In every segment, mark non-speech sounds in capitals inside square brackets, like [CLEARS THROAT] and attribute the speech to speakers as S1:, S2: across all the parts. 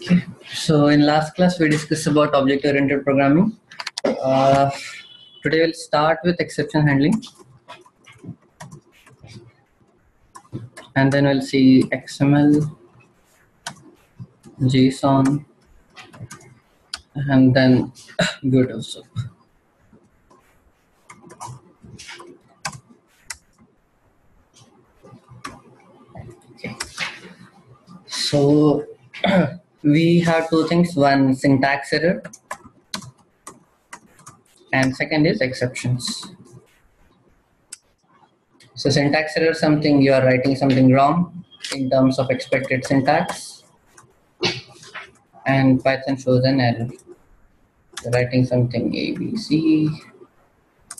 S1: Okay. So in last class we discussed about object-oriented programming. Uh, today we'll start with exception handling, and then we'll see XML, JSON, and then [COUGHS] Vue also. So [COUGHS] we have two things. One syntax error. And second is exceptions. So syntax error something you are writing something wrong in terms of expected syntax. And python shows an error. You're writing something abc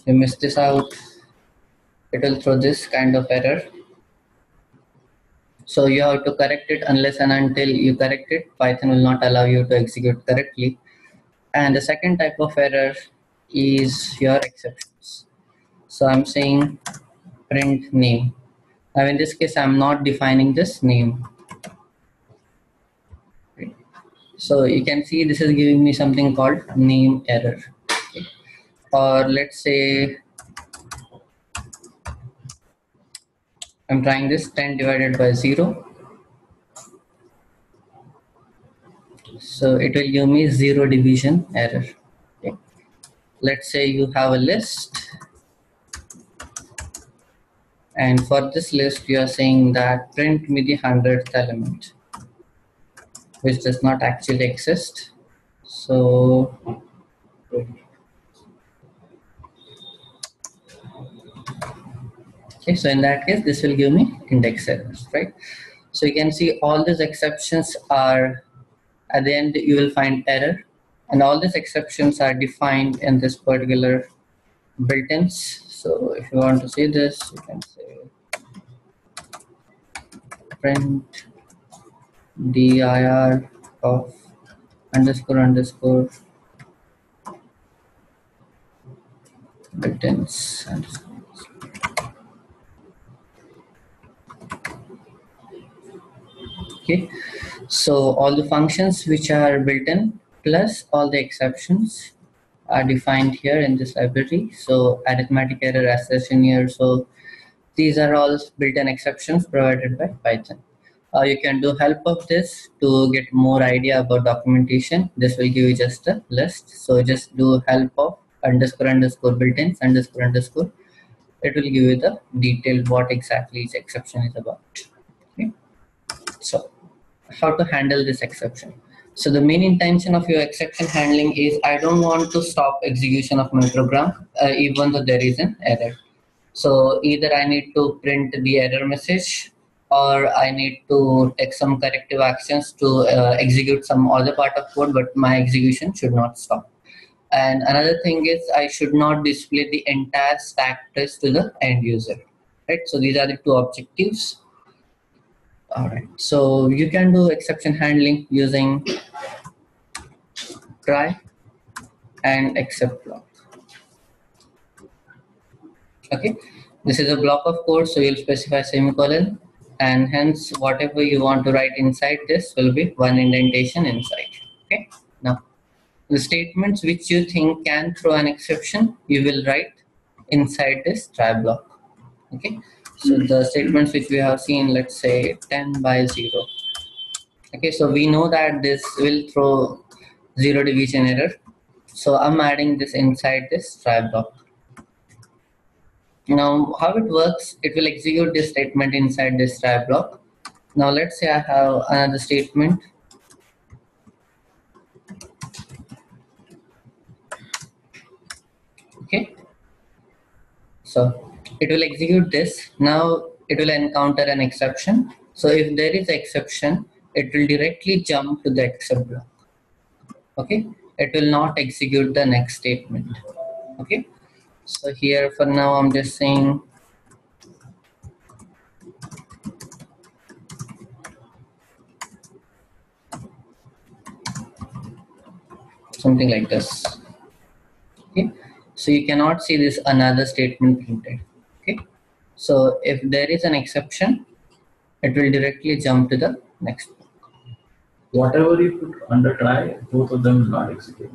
S1: you miss this out. It will throw this kind of error so you have to correct it unless and until you correct it, Python will not allow you to execute correctly. And the second type of error is your exceptions. So I'm saying print name. Now in this case, I'm not defining this name. So you can see this is giving me something called name error. Or let's say I'm trying this 10 divided by 0. So it will give me zero division error. Okay. Let's say you have a list. And for this list, you are saying that print me the 100th element, which does not actually exist. So okay so in that case this will give me index errors right? So you can see all these exceptions are at the end you will find error. And all these exceptions are defined in this particular built-ins so if you want to see this you can say print dir of underscore underscore built-ins underscore okay? So all the functions which are built in plus all the exceptions are defined here in this library. So arithmetic error assertion here. So these are all built-in exceptions provided by python. Uh, you can do help of this to get more idea about documentation. This will give you just a list. So just do help of underscore underscore built-ins underscore underscore. It will give you the detail what exactly each exception is about. Okay? So how to handle this exception. So the main intention of your exception handling is I don't want to stop execution of my program uh, even though there is an error. So either I need to print the error message or I need to take some corrective actions to uh, execute some other part of code but my execution should not stop. And another thing is I should not display the entire stack trace to the end user. Right. So these are the two objectives all right. So you can do exception handling using try and except block. Okay. This is a block of code so you'll specify semicolon and hence whatever you want to write inside this will be one indentation inside. Okay. Now the statements which you think can throw an exception you will write inside this try block. Okay so the statements which we have seen, let's say 10 by 0. Okay, so we know that this will throw zero division error. So I'm adding this inside this try block. Now, how it works, it will execute this statement inside this try block. Now, let's say I have another statement. Okay, so it will execute this. Now it will encounter an exception. So if there is exception, it will directly jump to the except block. Okay, it will not execute the next statement. Okay, so here for now I'm just saying something like this. Okay, so you cannot see this another statement printed so if there is an exception it will directly jump to the next block
S2: whatever you put under try, both of them will not execute.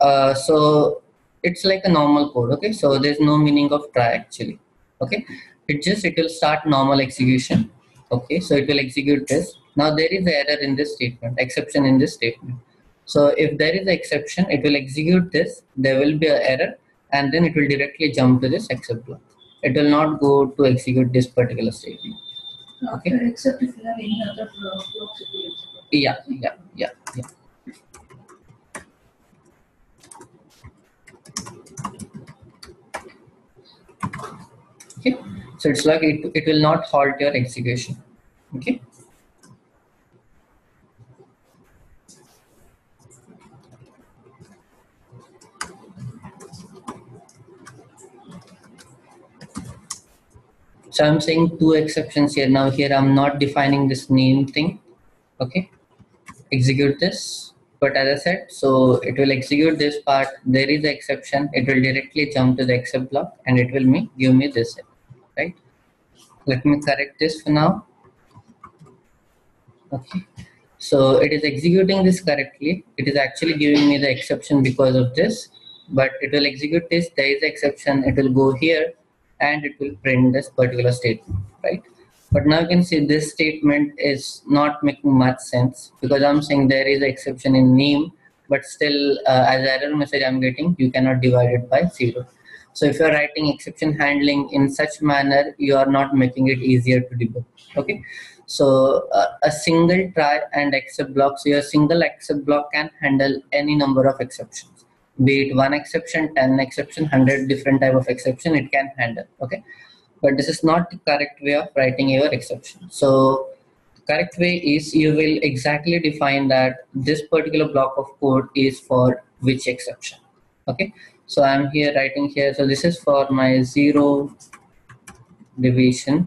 S1: Uh, so it's like a normal code. Okay, so there's no meaning of try actually. Okay, it just it will start normal execution. Okay, so it will execute this. Now there is error in this statement, exception in this statement. So if there is an exception, it will execute this. There will be an error, and then it will directly jump to this except block. It will not go to execute this particular statement.
S3: Okay. Except if you have any other uh, blocks, it.
S1: Yeah, yeah, yeah, yeah. Okay, so it's like it, it will not halt your execution. Okay. So I'm saying two exceptions here. Now here I'm not defining this name thing. Okay. Execute this. But as I said, so it will execute this part. There is an exception. It will directly jump to the except block and it will me, give me this, right? Let me correct this for now. Okay. So it is executing this correctly. It is actually giving me the exception because of this, but it will execute this. There is an exception. It will go here and it will print this particular statement, right? But now you can see this statement is not making much sense because I'm saying there is exception in name, but still uh, as error message I'm getting, you cannot divide it by zero. So if you're writing exception handling in such manner, you are not making it easier to debug. Okay. So uh, a single try and except block. So your single except block can handle any number of exceptions be it one exception 10 exception 100 different type of exception it can handle okay? But this is not the correct way of writing your exception. So correct way is you will exactly define that this particular block of code is for which exception okay? So i'm here writing here so this is for my zero division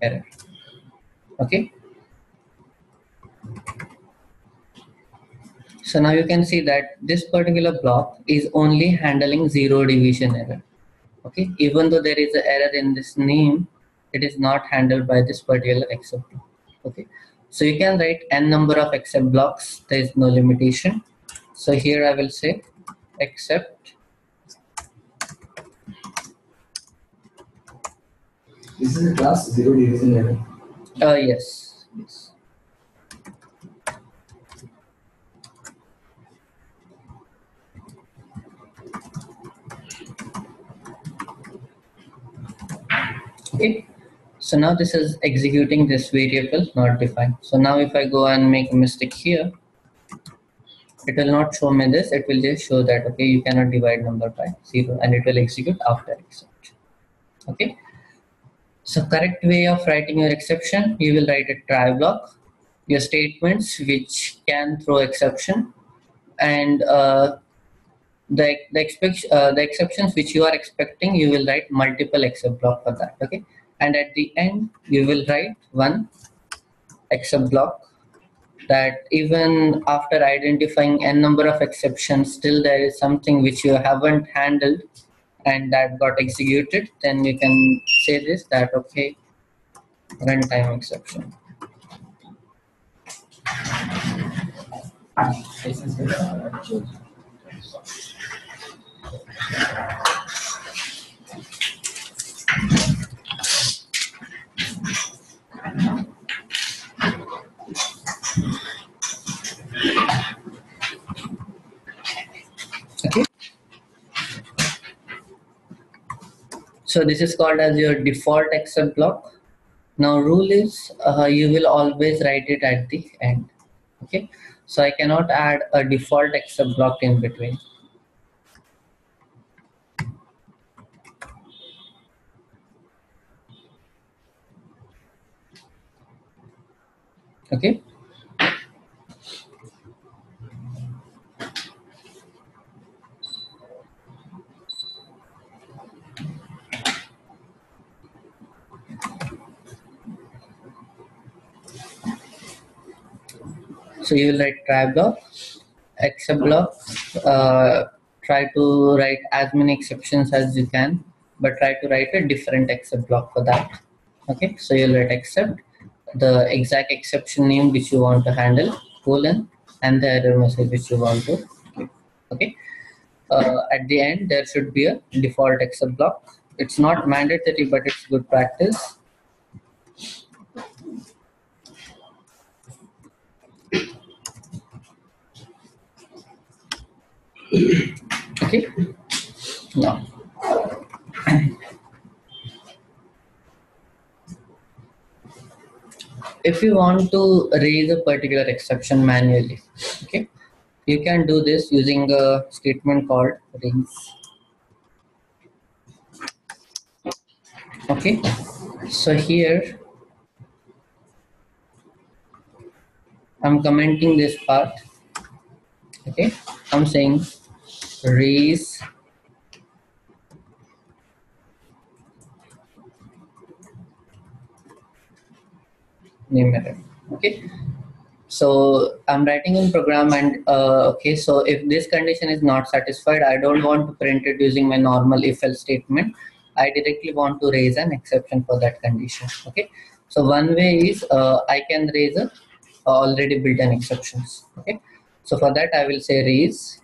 S1: error okay So now you can see that this particular block is only handling zero division error. Okay, even though there is an error in this name, it is not handled by this particular except block. Okay, so you can write n number of except blocks. There is no limitation. So here I will say except.
S2: This is a class zero division error.
S1: Uh, yes. yes. Okay. So now this is executing this variable not defined so now if i go and make a mistake here it will not show me this. It will just show that okay you cannot divide number by zero and it will execute after exception. Okay. So correct way of writing your exception you will write a try block your statements which can throw exception and uh, the the, expect, uh, the exceptions which you are expecting you will write multiple except block for that okay? And at the end you will write one except block that even after identifying n number of exceptions still there is something which you haven't handled and that got executed then you can say this that okay runtime exception okay so this is called as your default except block. Now rule is uh, you will always write it at the end okay? So i cannot add a default except block in between okay. So you will write try block except block uh, try to write as many exceptions as you can but try to write a different except block for that. Okay. So you'll write except the exact exception name which you want to handle, colon, and the error message which you want to. Okay. Uh, at the end, there should be a default except block. It's not mandatory, but it's good practice. Okay. Now, if you want to raise a particular exception manually, okay, you can do this using a statement called raise. Okay, so here I'm commenting this part. Okay, I'm saying raise name error okay? So i'm writing in program and uh, okay so if this condition is not satisfied i don't want to print it using my normal if else statement. I directly want to raise an exception for that condition. Okay? So one way is uh, i can raise a already built in exceptions. Okay? So for that i will say raise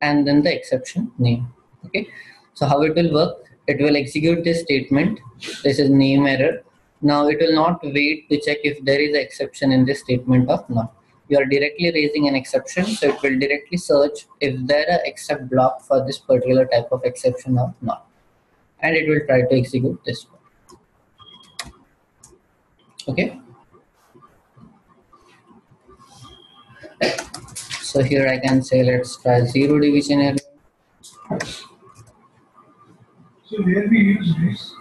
S1: and then the exception name. Okay? So how it will work? It will execute this statement. This is name error now it will not wait to check if there is an exception in this statement or not. You are directly raising an exception, so it will directly search if there are except block for this particular type of exception or not. And it will try to execute this one. Okay. So here I can say let's try zero division error.
S3: So where we use this?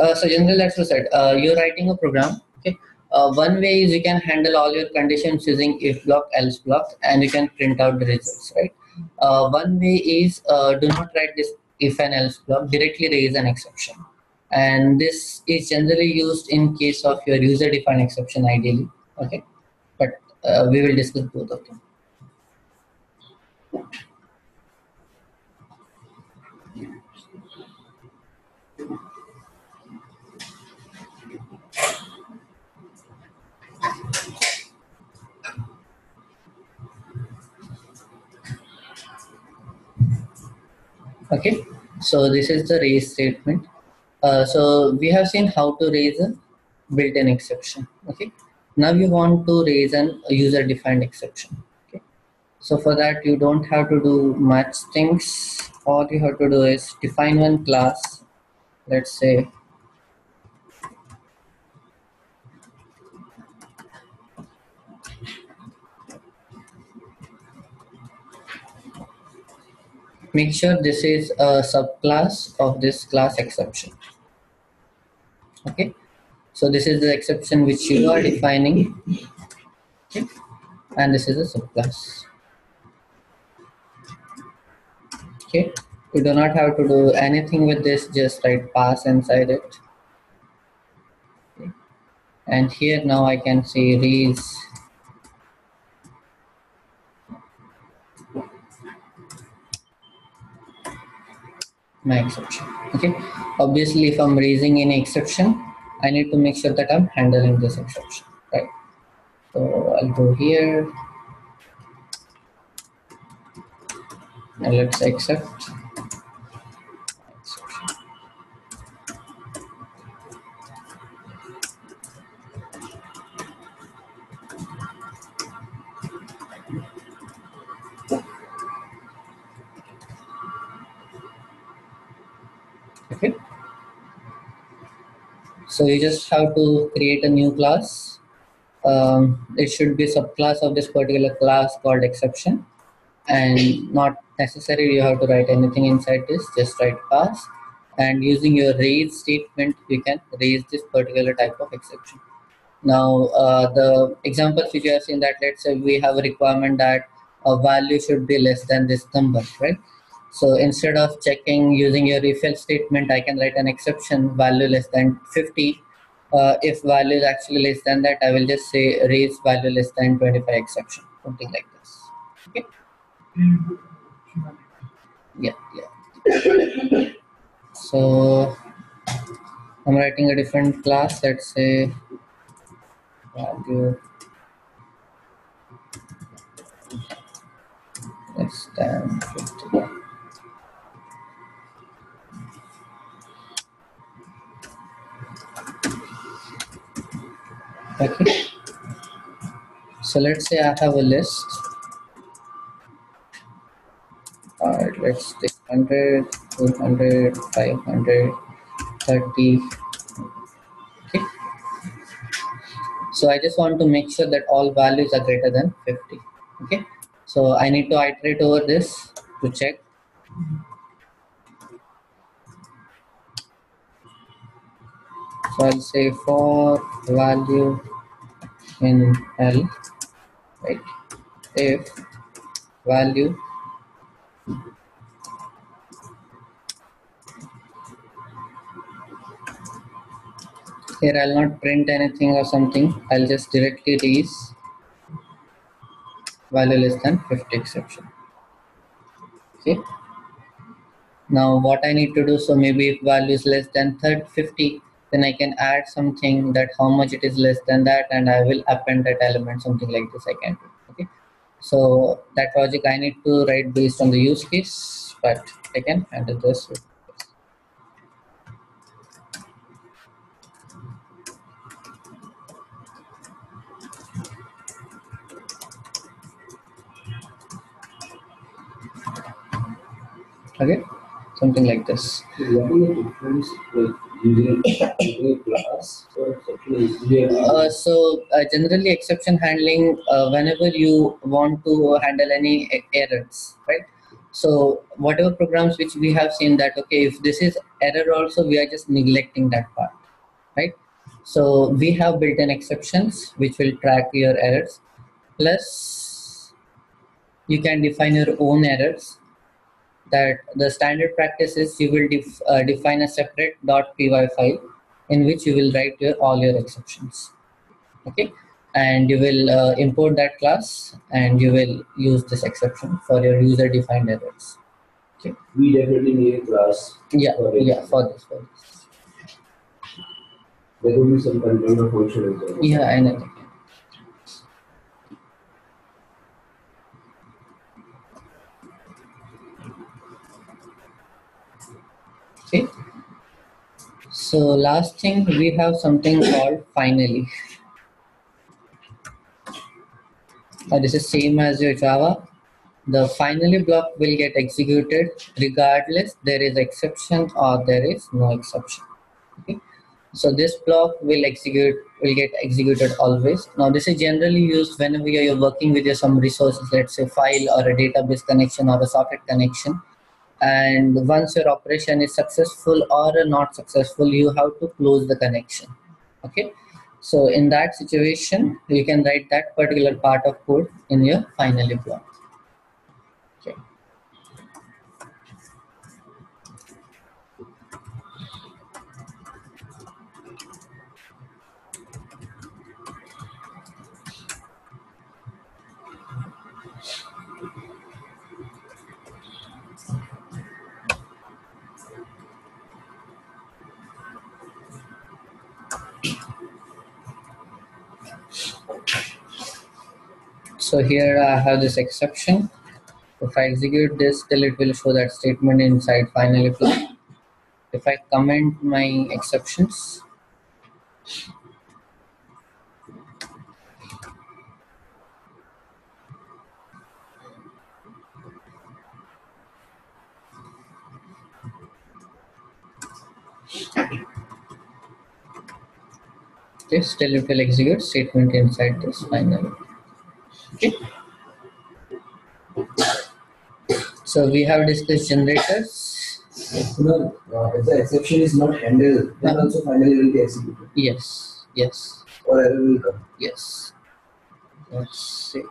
S1: Uh, so generally, that's what I said. Uh, you're writing a program. Okay. Uh, one way is you can handle all your conditions using if block, else block, and you can print out the results, right? Uh, one way is uh, do not write this if and else block. Directly raise an exception, and this is generally used in case of your user-defined exception, ideally. Okay, but we will discuss both of them. Okay. So this is the raise statement. Uh, so we have seen how to raise a built-in exception. Okay. Now you want to raise an user defined exception. Okay. So for that you don't have to do much things. All you have to do is define one class. Let's say make sure this is a subclass of this class exception. Okay? So this is the exception which you are defining. Okay? And this is a subclass. Okay? You do not have to do anything with this just write pass inside it. Okay. and here now i can see raise my exception okay? Obviously if i'm raising any exception i need to make sure that i'm handling this exception right? So i'll go here. And let's except so you just have to create a new class. Um, it should be subclass of this particular class called exception. And not necessary you have to write anything inside this just write pass. And using your raise statement you can raise this particular type of exception. Now uh, the examples which you have seen that let's say we have a requirement that a value should be less than this number right so instead of checking using your else statement, I can write an exception value less than 50. Uh, if value is actually less than that, I will just say raise value less than 25 exception, something like this. Okay. Yeah, yeah. So I'm writing a different class. Let's say value less than 50. Okay. So let's say I have a list. Alright, let's take 100, 200, 500, 30. Okay. So I just want to make sure that all values are greater than 50. Okay. So I need to iterate over this to check. I'll say for value in L, right? If value here I'll not print anything or something. I'll just directly raise value less than 50 exception. Okay. Now what I need to do, so maybe if value is less than 30, 50, then I can add something that how much it is less than that and I will append that element, something like this I can do. Okay. So that logic I need to write based on the use case, but I can handle this. Okay, something like this. Uh, so uh, generally exception handling uh, whenever you want to handle any errors right? So whatever programs which we have seen that okay if this is error also we are just neglecting that part right? So we have built-in exceptions which will track your errors. Plus you can define your own errors that the standard practice is you will def- uh, define a separate .py file in which you will write your all your exceptions. Okay? And you will uh, import that class and you will use this exception for your user defined errors. Okay?
S4: We definitely need a class.
S1: yeah
S4: for
S1: yeah for this for this.
S4: There will be some container function as well.
S1: yeah I- okay so last thing we have something called finally. Uh, this is same as your java. The finally block will get executed regardless. There is exception or there is no exception. Okay? So this block will execute will get executed always. Now this is generally used whenever you're working with your some resources let's say file or a database connection or a socket connection and once your operation is successful or not successful you have to close the connection. Okay? So in that situation you can write that particular part of code in your finally block So here I have this exception. If I execute this, till it will show that statement inside finally block. If I comment my exceptions, okay, still it will execute statement inside this finally. Okay. So we have discussed generators.
S4: No, uh, if the exception is not handled, then also finally will be executed
S1: Yes, yes,
S4: or error will come.
S1: yes. Let's see.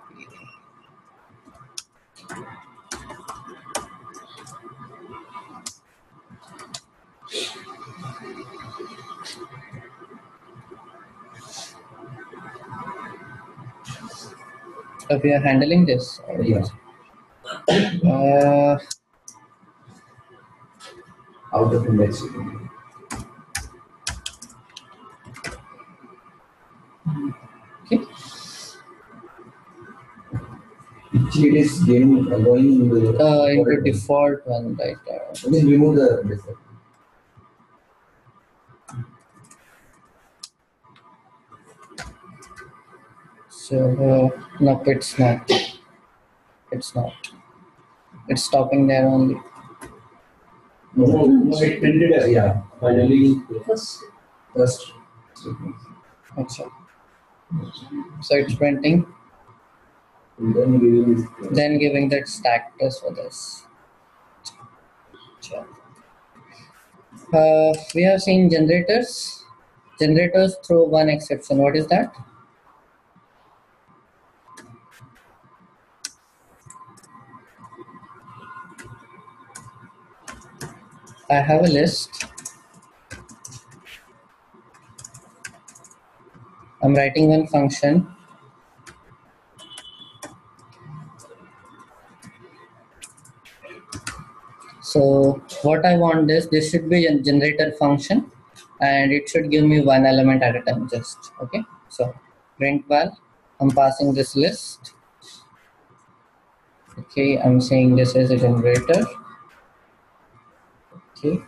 S1: so we are handling this.
S4: Yes.
S1: Uh,
S4: Out of index. Okay. Actually, it is getting, uh, going into,
S1: uh, into default one, right? Uh,
S4: Just remove the default.
S1: So, uh, no, it's not. It's not. It's stopping there only.
S4: No, no, it printed, as yeah, finally,
S3: First,
S4: first.
S1: Acha. So it's printing,
S4: And then we will.
S1: then giving that stack trace for this. Acha. Uh, we have seen generators. Generators throw one exception. What is that? I have a list. I'm writing one function. So what I want is this should be a generator function and it should give me one element at a time just okay. So print val, I'm passing this list. Okay, I'm saying this is a generator. Okay.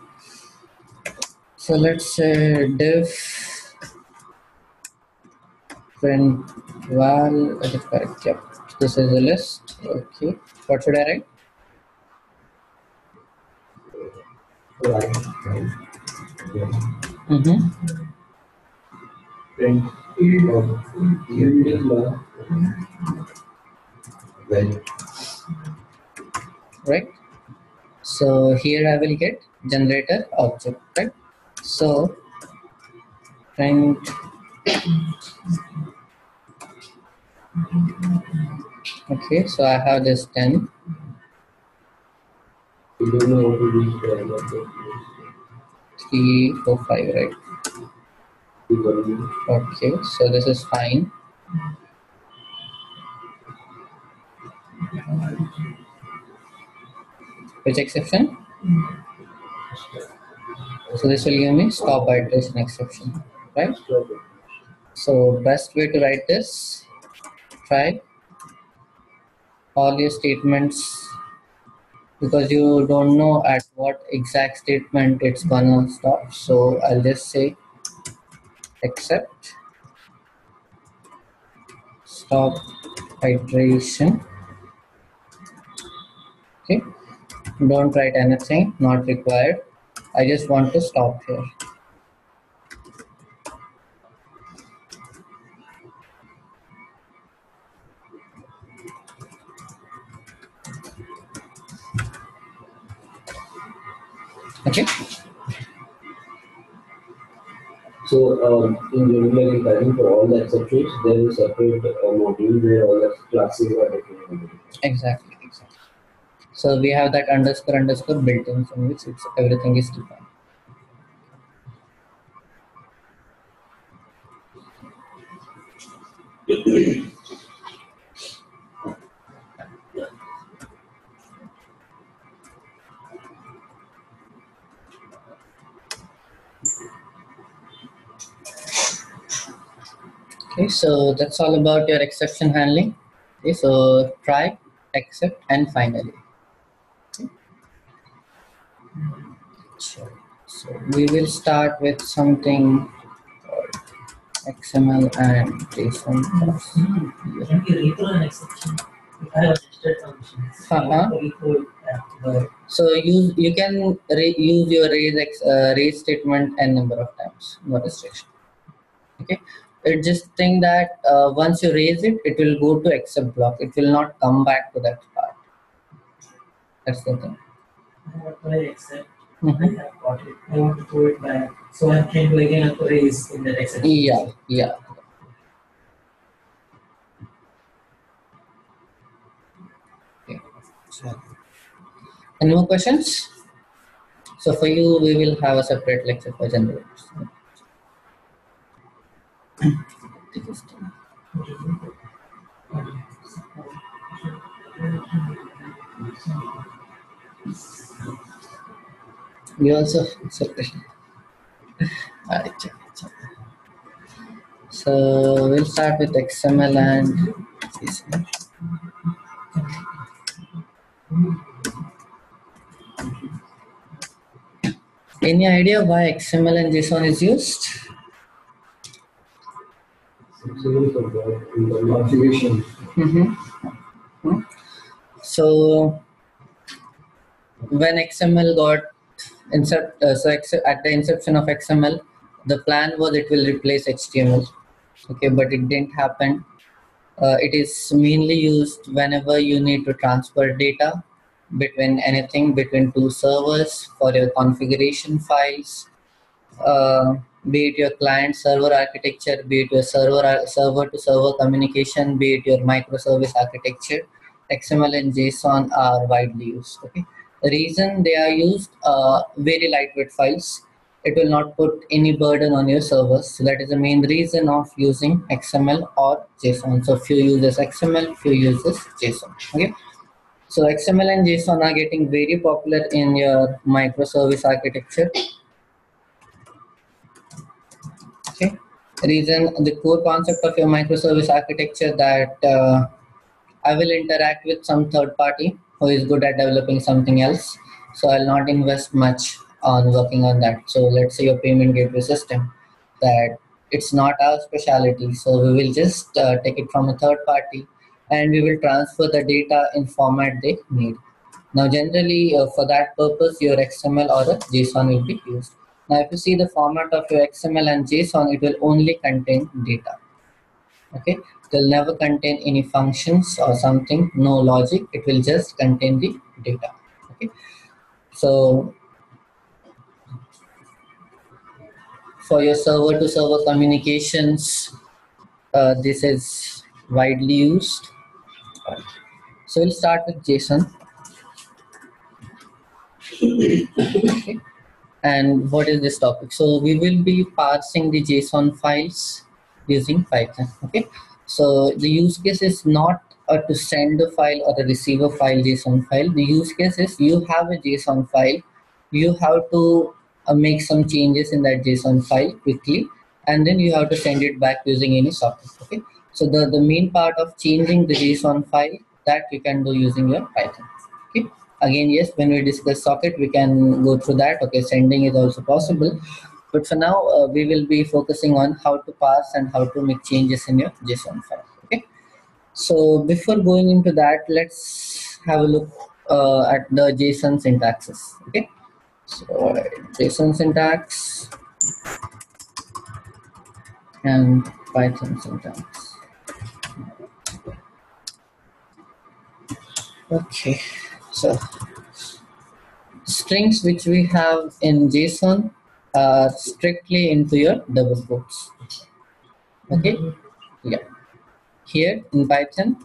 S1: So let's say div print val, is correct, yep. This is a list, okay. What should I write?
S4: Yeah.
S1: Mm-hmm.
S4: Print.
S1: right? So here I will get generator object, right? So print okay, so I have this 10.
S4: We don't know how to do it, uh, but, uh,
S1: 3, 4, 5, right?
S4: we got it.
S1: Okay, so this is fine. Which exception? So this will give me stop iteration exception, right? So best way to write this, try all your statements because you don't know at what exact statement it's gonna stop. So I'll just say except stop iteration. Okay, don't write anything, not required. I just want to stop here. Okay.
S4: So, um, in regular Python for all the exceptions, there is a separate uh, module where all the classes are defined.
S1: Exactly. So we have that underscore underscore built in from which everything is defined. Okay, so that's all about your exception handling. Okay, so try, except, and finally. So we will start with something XML and JSON. Uh-huh. So you you can use your raise uh, raise statement n number of times, no restriction. Okay. It just think that uh, once you raise it, it will go to except block. It will not come back to that part. That's the thing.
S5: what accept? I
S1: Mhm.
S5: have got it. I want to it back. So I'm trying to again to raise in that exception.
S1: Yeah, yeah. Okay. So, any more questions? So for you, we will have a separate lecture for generators. [LAUGHS] You also. [LAUGHS] So we'll start with XML and. Any idea why XML and JSON is used?
S2: Configuration.
S1: Mm-hmm. So when XML got incept, uh, so at the inception of XML, the plan was it will replace HTML. Okay, but it didn't happen. Uh, it is mainly used whenever you need to transfer data between anything between two servers for your configuration files uh, be it your client server architecture, be it your server server to server communication, be it your microservice architecture, XML and JSON are widely used. Okay, reason they are used uh, very lightweight files. It will not put any burden on your servers. So that is the main reason of using XML or JSON. So few uses XML, few uses JSON. Okay. So XML and JSON are getting very popular in your microservice architecture okay reason the core concept of your microservice architecture that uh, i will interact with some third party who is good at developing something else. So i'll not invest much on working on that. So let's say your payment gateway system that it's not our specialty. So we will just uh, take it from a third party and we will transfer the data in format they need. Now generally uh, for that purpose your xml or a json will be used. Now, if you see the format of your XML and JSON, it will only contain data. Okay, it will never contain any functions or something, no logic. It will just contain the data. Okay, so for your server to server communications, uh, this is widely used. So we'll start with JSON. okay and what is this topic so we will be parsing the json files using python okay so the use case is not uh, to send a file or a receive a file json file. The use case is you have a json file. You have to uh, make some changes in that json file quickly and then you have to send it back using any socket okay? So the the main part of changing the json file that you can do using your python okay? Again yes when we discuss socket we can go through that okay? Sending is also possible but for now. Uh, we will be focusing on how to parse and how to make changes in your json file okay? So before going into that let's have a look uh, at the json syntaxes okay? So json syntax and python syntax. Okay so strings which we have in JSON are strictly into your double quotes. Okay, mm-hmm. yeah. Here in Python,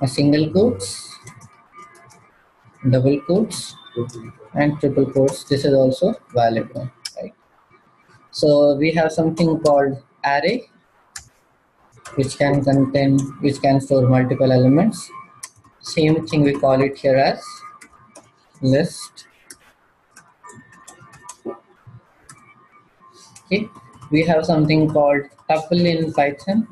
S1: a single quotes, double quotes, and triple quotes. This is also valid one, right? So we have something called array, which can contain, which can store multiple elements same thing we call it here as list okay we have something called tuple in python.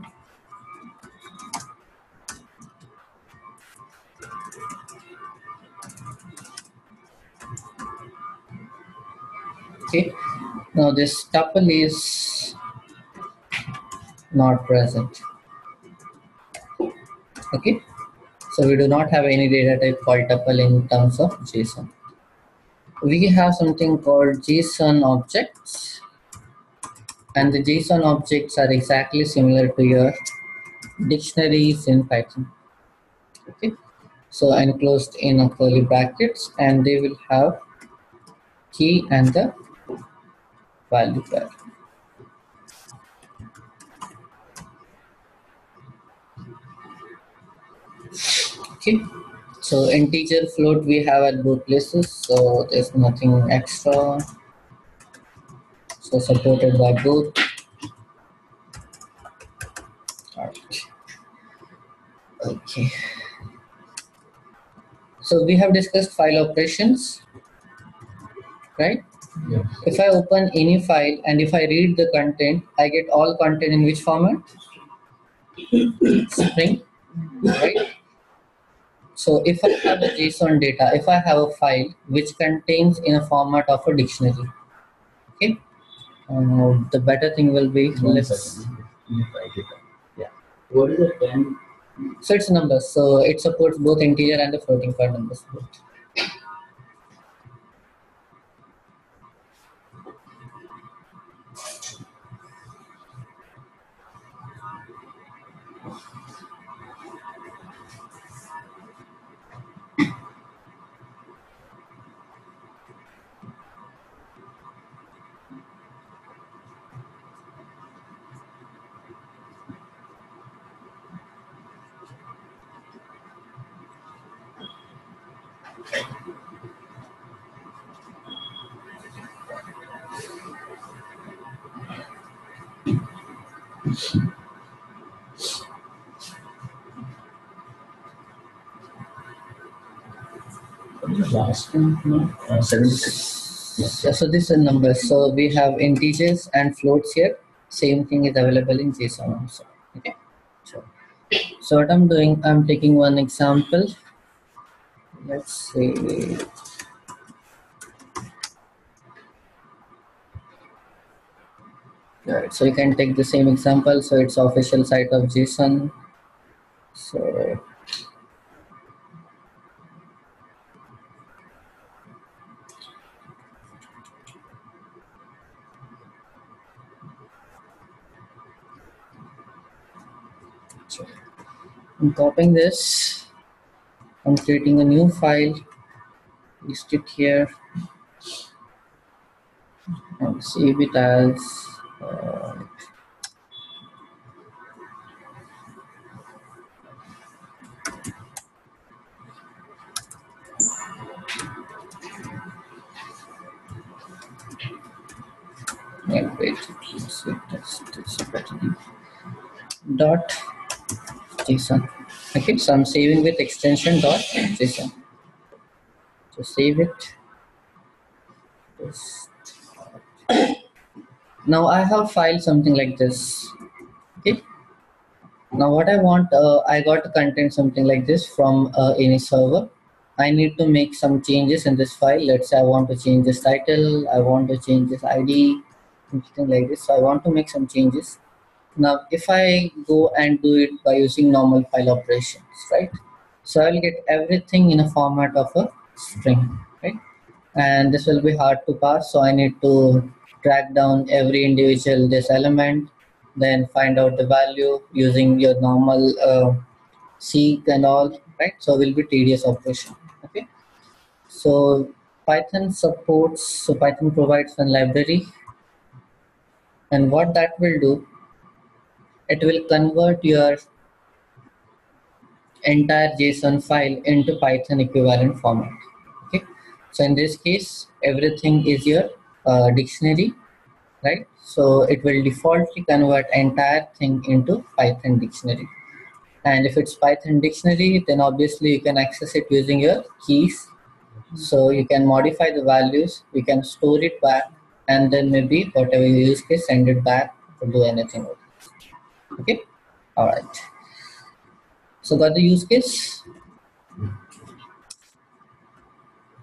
S1: Okay. Now this tuple is not present. Okay. So we do not have any data type called tuple in terms of JSON. We have something called JSON objects. And the JSON objects are exactly similar to your dictionaries in Python. Okay. So enclosed in a curly brackets and they will have key and the value pair. okay so integer float we have at both places so there's nothing extra so supported by both. Okay. So we have discussed file operations right? If i open any file and if i read the content i get all content in which format? String right? So if I have a JSON data, if I have a file which contains in a format of a dictionary, okay, uh, the better thing will be
S2: One
S1: let's.
S2: second. Let me write it down.
S4: What is the ten?
S1: So it's numbers. So it supports both integer and the floating point numbers. both.
S2: 76.
S1: Yeah, so this is numbers. So we have integers and floats here. Same thing is available in JSON also. Okay. So, so what I'm doing, I'm taking one example. Let's see. Alright, so you can take the same example. So it's official site of JSON. So I'm copying this. I'm creating a new file. List it here. And save it as. Uh, wait, let's see, that's, that's better. Dot JSON. Okay, so I'm saving with extension dot JSON. So save it. Now I have filed something like this. Okay. Now what I want, uh, I got to content something like this from uh, any server. I need to make some changes in this file. Let's say I want to change this title. I want to change this ID, something like this. So I want to make some changes. Now, if I go and do it by using normal file operations, right? So I'll get everything in a format of a string, right? And this will be hard to parse. So I need to track down every individual this element, then find out the value using your normal uh, seek and all, right? So will be tedious operation, okay? So Python supports, so Python provides one library. And what that will do, it will convert your entire JSON file into Python equivalent format. Okay, so in this case, everything is your uh, dictionary, right? So it will defaultly convert entire thing into Python dictionary. And if it's Python dictionary, then obviously you can access it using your keys. So you can modify the values, you can store it back, and then maybe whatever you use case, send it back to do anything with it okay? All right so got the use case?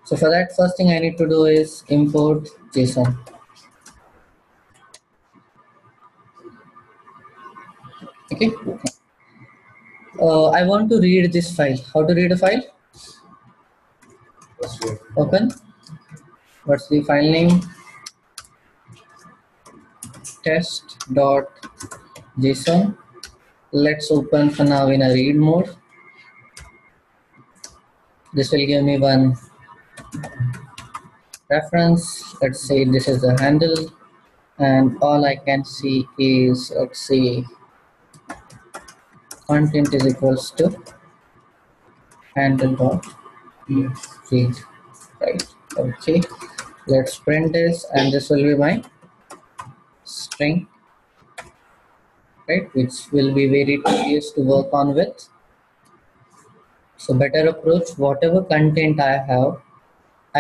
S1: So for that first thing i need to do is import json. Okay? Uh, i want to read this file. How to read a file? Open. What's the file name? Test dot json let's open for now in a read mode. This will give me one reference. Let's say this is the handle and all i can see is let's say content is equals to handle dot read right? Okay let's print this and this will be my string right which will be very tedious to work on with so better approach whatever content i have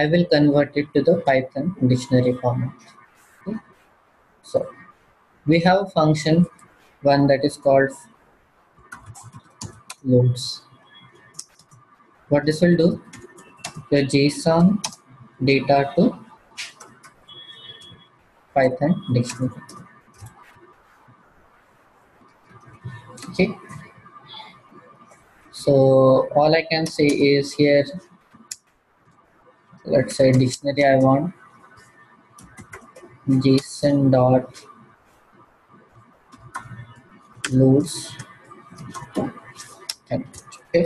S1: i will convert it to the python dictionary format Okay. so we have a function one that is called loads what this will do, your JSON data to Python dictionary. Okay. So all I can say is here, let's say dictionary I want. JSON dot loads okay.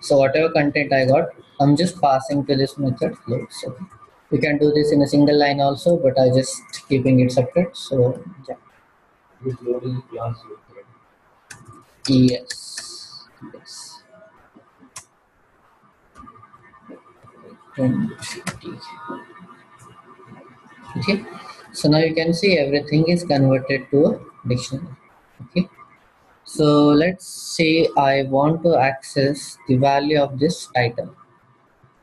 S1: So whatever content i got i'm just passing to this method loads okay you can do this in a single line also but i just keeping it separate. So yeah
S4: This loading class method.
S1: Yes. Yes. Okay. So now you can see everything is converted to a dictionary. Okay. So let's say i want to access the value of this title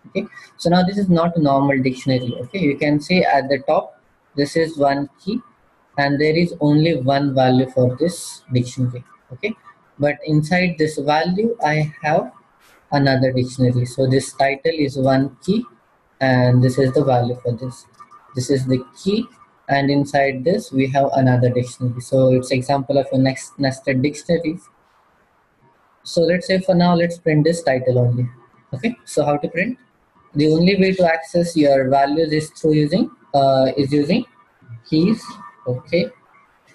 S1: okay. So now this is not a normal dictionary. Okay. You can see at the top this is one key and there is only one value for this dictionary. Okay but inside this value i have another dictionary. So this title is one key and this is the value for this. This is the key and inside this we have another dictionary. So it's example of a next nested dictionaries so let's say for now let's print this title only. Okay so how to print? The only way to access your values is through using uh, is using keys. Okay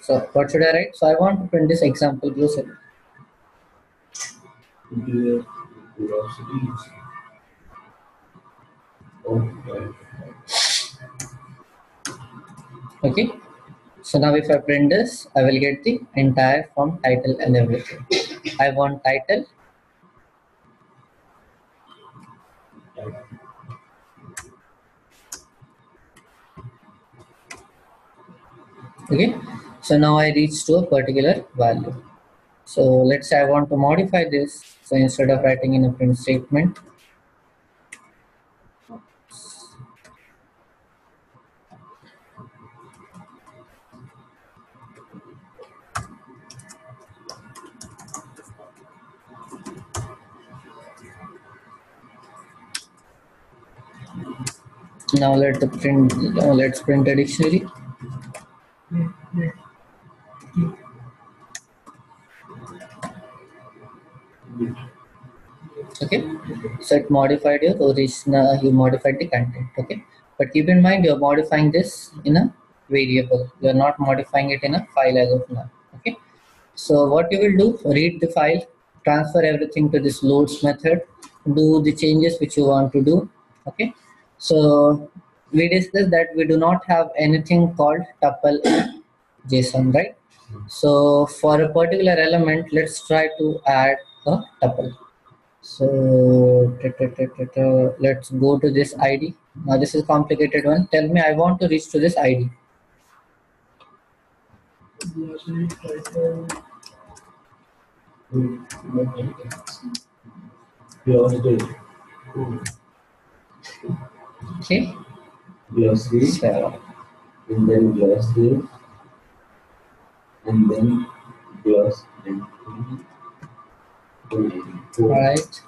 S1: so what should i write? So i want to print this example glossary
S4: Right.
S1: okay. So now if i print this i will get the entire form title and everything. I want title. Okay. So now i reach to a particular value. So let's say i want to modify this so instead of writing in a print statement now let the print now let's print a dictionary okay? So it modified your original you modified the content okay? But keep in mind you're modifying this in a variable. You're not modifying it in a file as of now okay? So what you will do read the file transfer everything to this loads method do the changes which you want to do okay? So we discussed that we do not have anything called tuple [COUGHS] json right? So for a particular element let's try to add a tuple so ta- ta- ta- let's go to this id now this is complicated one tell me i want to reach to this id okay so
S4: and then velocity. And then gloss and
S1: all right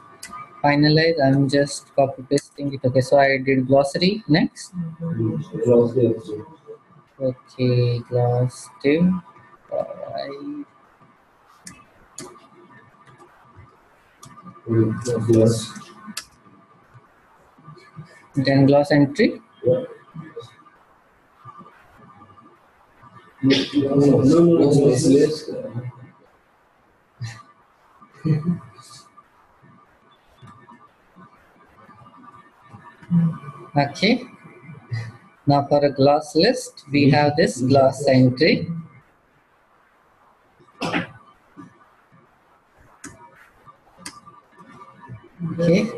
S1: finalize i'm just copy pasting it okay so i did glossary next
S4: glossary
S1: okay gloss div all right
S4: Mm, Gloss.
S1: then gloss entry
S4: Yeah. No, no, no, no, it's less. uh, [LAUGHS]
S1: Okay. Now for a gloss list, we have this gloss entry. Okay.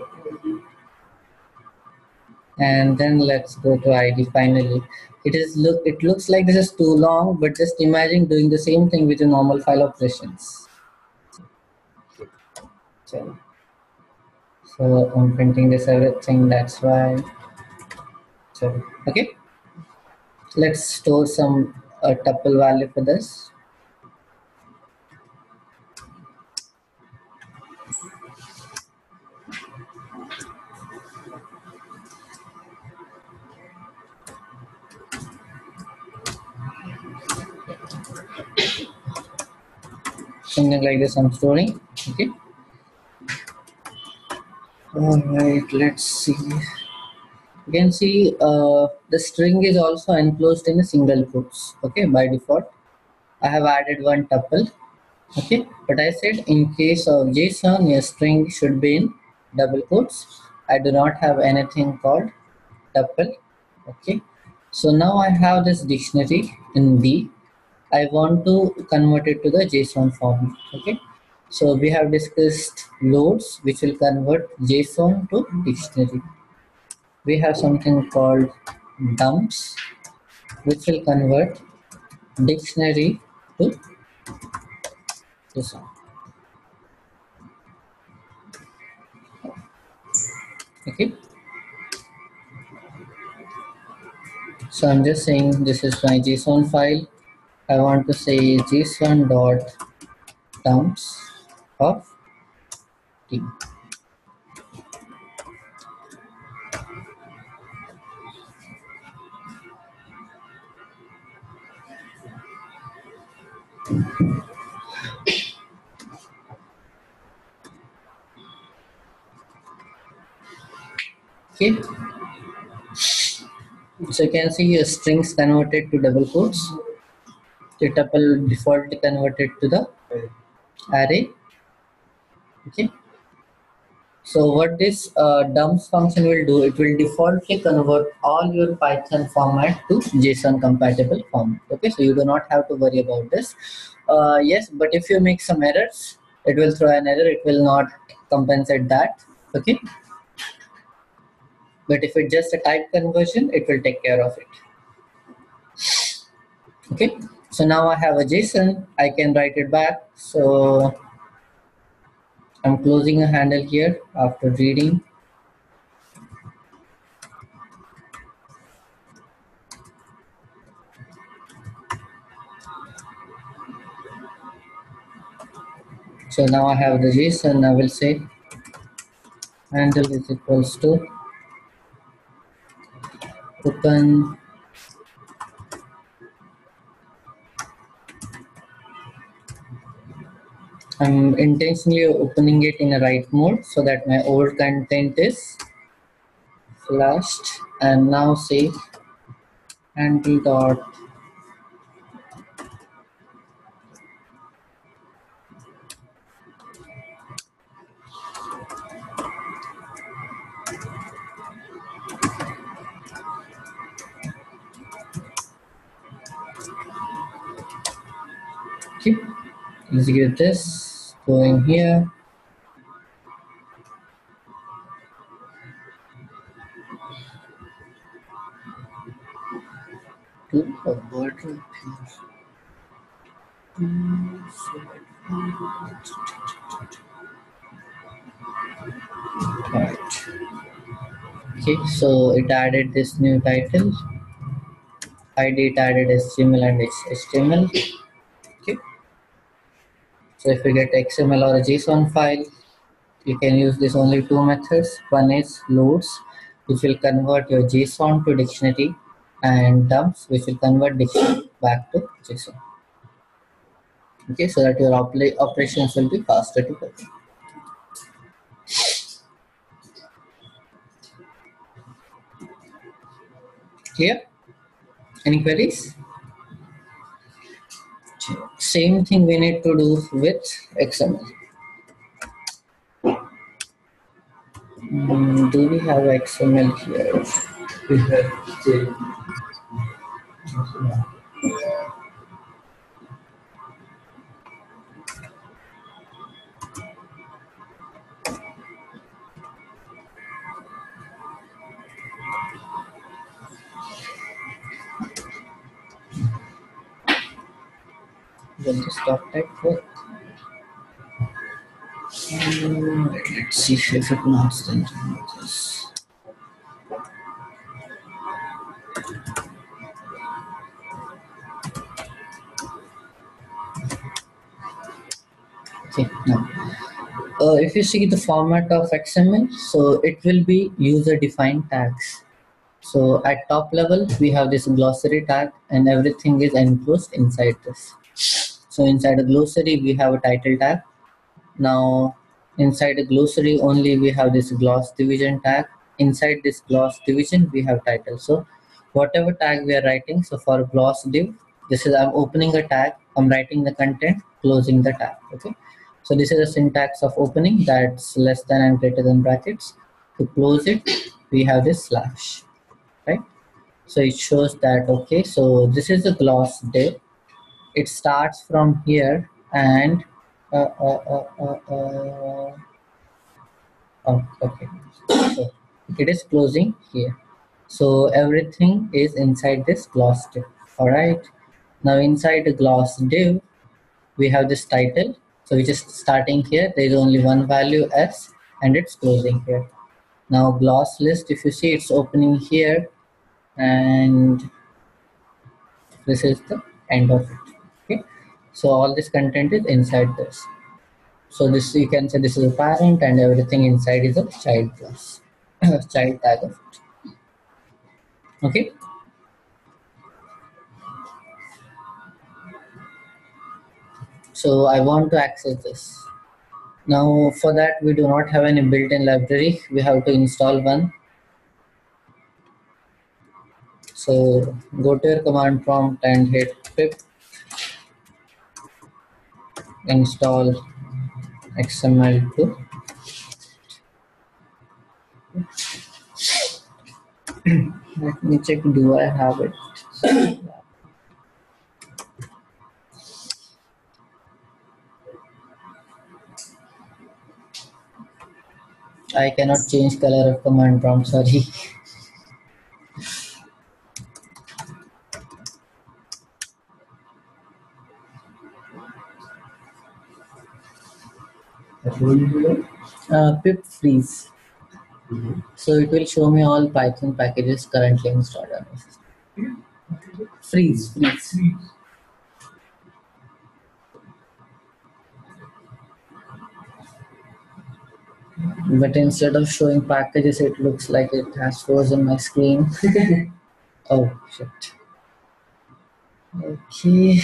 S1: And then let's go to ID finally. It is look it looks like this is too long, but just imagine doing the same thing with the normal file operations. So, so I'm printing this everything, that's why. So, okay. Let's store some uh, tuple value for this. something like this I'm storing okay all right, let's see. You can see uh, the string is also enclosed in a single quotes. Okay, by default, I have added one tuple. Okay, but I said in case of JSON, your string should be in double quotes. I do not have anything called tuple. Okay, so now I have this dictionary in D. I want to convert it to the JSON format. Okay, so we have discussed loads, which will convert JSON to dictionary. We have something called dumps, which will convert dictionary to JSON. Okay. So I'm just saying this is my JSON file. I want to say JSON dot dumps of t. Okay. So you can see a strings converted to double quotes. The tuple default converted to the array. Okay. So what this uh, dumps function will do, it will defaultly convert all your Python format to JSON compatible format. Okay, so you do not have to worry about this. Uh, yes, but if you make some errors, it will throw an error. It will not compensate that. Okay. But if it's just a type conversion, it will take care of it. Okay. So now I have a JSON. I can write it back. So I'm closing a handle here after reading. So now I have the JSON. I will say handle is equals to open I'm intentionally opening it in a write mode so that my old content is flushed and now say handle dot. Okay execute this going here a border Right. Okay, so it added this new title. ID it added HTML and HTML. If you get XML or a JSON file, you can use this only two methods. One is loads, which will convert your JSON to dictionary, and dumps, which will convert dictionary back to JSON. Okay, so that your opera- operations will be faster to. Clear? Any queries? Same thing we need to do with XML. Mm, do we have XML here?
S4: We have J.
S1: Will the stop? Mm, let- let's see if it marks the this. Okay, now uh, if you see the format of XML, so it will be user-defined tags. So at top level, we have this glossary tag and everything is enclosed inside this. So inside a glossary, we have a title tag. Now inside a glossary only, we have this gloss division tag. Inside this gloss division, we have title. So whatever tag we are writing, so for gloss div, this is I'm opening a tag, I'm writing the content, closing the tag. Okay. So this is a syntax of opening that's less than and greater than brackets. To close it, we have this slash, right? So it shows that, okay, so this is a gloss div. It starts from here and, uh, uh, uh, uh, uh, oh, okay. It is closing here. So everything is inside this gloss div, all right? Now inside the gloss div, we have this title. So which is starting here, there is only one value s and it's closing here. Now gloss list, if you see it's opening here and this is the end of it. So all this content is inside this. So this you can say this is a parent and everything inside is a child class, [COUGHS] child tag of it. Okay. So I want to access this. Now for that we do not have any built-in library. We have to install one. So go to your command prompt and hit pip install XML2. [CLEARS THROAT] Let me check, do I have it? I cannot change color of command prompt, sorry. [LAUGHS]
S4: What will you do that?
S1: Uh, pip freeze. So it will show me all Python packages currently installed on my system. Freeze, freeze. But instead of showing packages, it looks like it has frozen my screen. [LAUGHS] oh shit. Okay.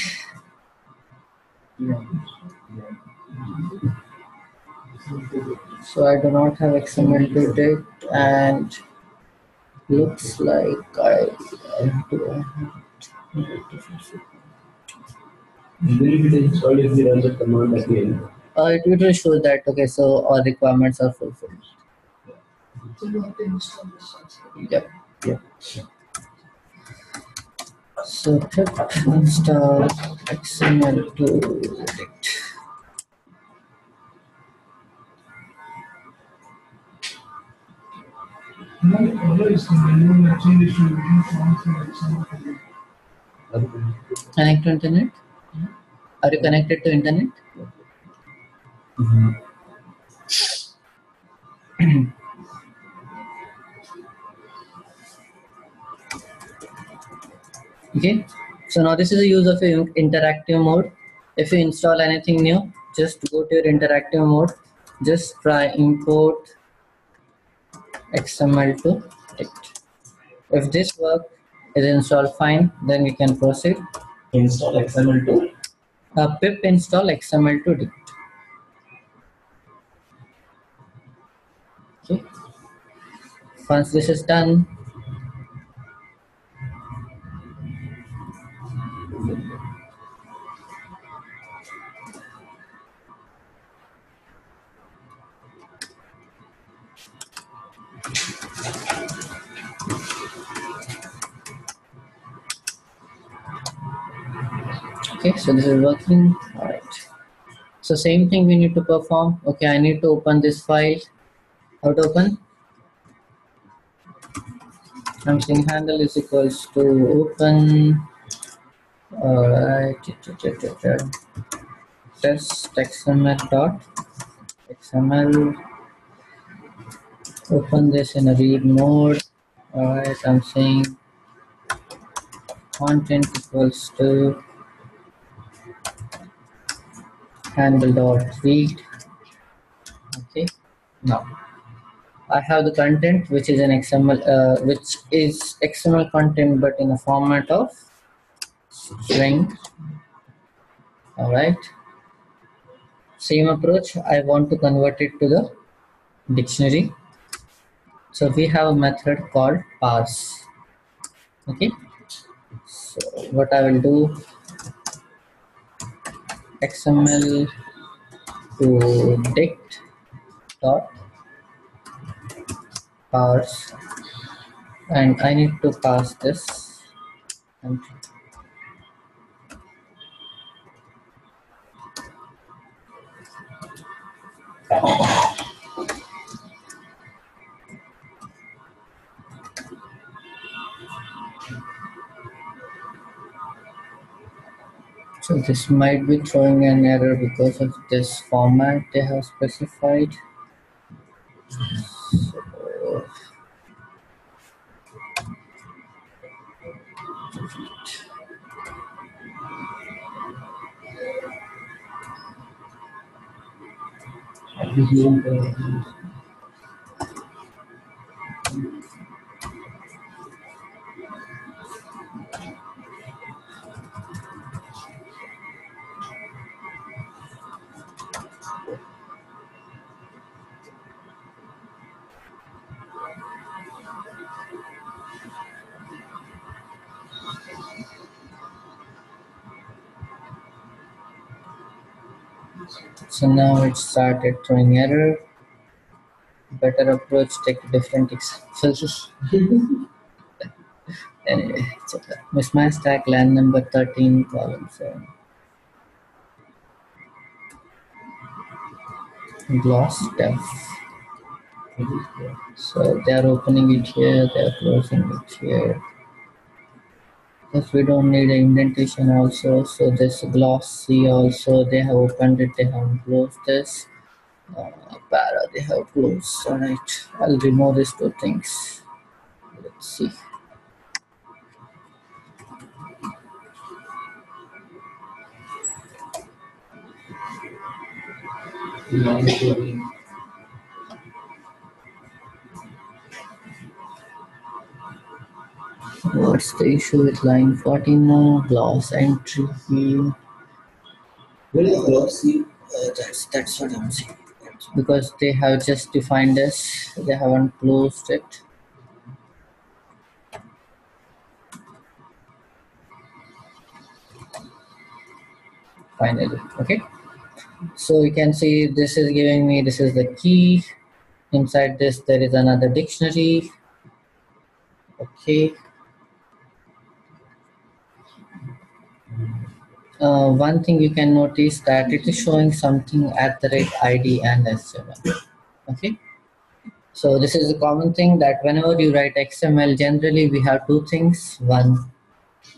S1: So I do not have XML to dict and looks like I, do uh, it, will show that okay so all requirements are fulfilled. Yep yep so pip install xml to
S3: dict
S1: connect to internet? Are you connected to internet? [CLEARS THROAT] Okay. So now this is the use of a interactive mode. If you install anything new just go to your interactive mode. Just try import xml to dict if this work is installed fine then we can proceed.
S2: Install XML2.
S1: uh, pip install xml to dict okay. Once this is done so this is working. All right so same thing we need to perform. Okay i need to open this file. How to open? I'm saying handle is equals to open. All right test xml dot xml open this in a read mode. All right i'm saying content equals to handle dot read okay now I have the content which is an XML uh, which is XML content but in a format of string All right. Same approach. I want to convert it to the dictionary. So we have a method called parse. Okay. So what I will do XML to dict dot parse. And I need to pass this. And So this might be throwing an error because of this format they have specified. So, so now it started throwing error. Better approach, take different examples. [LAUGHS] anyway, it's okay. Mismatch stack line number 13, column 7. Gloss div. So they are opening it here, they are closing it here. Because we don't need indentation also, so this glossy also they have opened it, they have closed this. Uh, para they have closed. Alright, I'll remove these two things. Let's see. What's the issue with line 14 now? Gloss entry.
S4: Is glossy?
S1: Uh, that's that's what I'm saying. Because they have just defined this, they haven't closed it. Finally, okay. So you can see this is giving me this is the key. Inside this there is another dictionary. Okay. Uh, one thing you can notice that it is showing something at the rate id and html okay? So this is a common thing that whenever you write xml generally we have two things one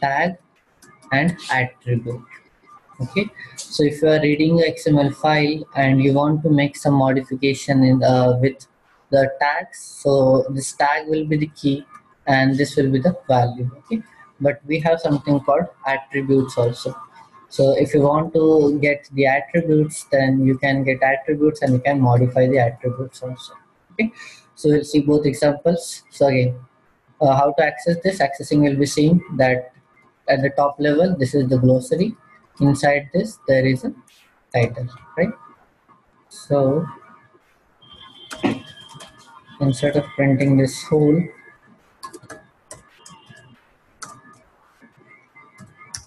S1: tag and attribute. Okay? So if you are reading a xml file and you want to make some modification in uh, with the tags so this tag will be the key and this will be the value. Okay? But we have something called attributes also so if you want to get the attributes, then you can get attributes and you can modify the attributes also. Okay. So we'll see both examples. So again, uh, how to access this? Accessing will be seen that at the top level, this is the glossary. Inside this, there is a title, right? So instead of printing this whole,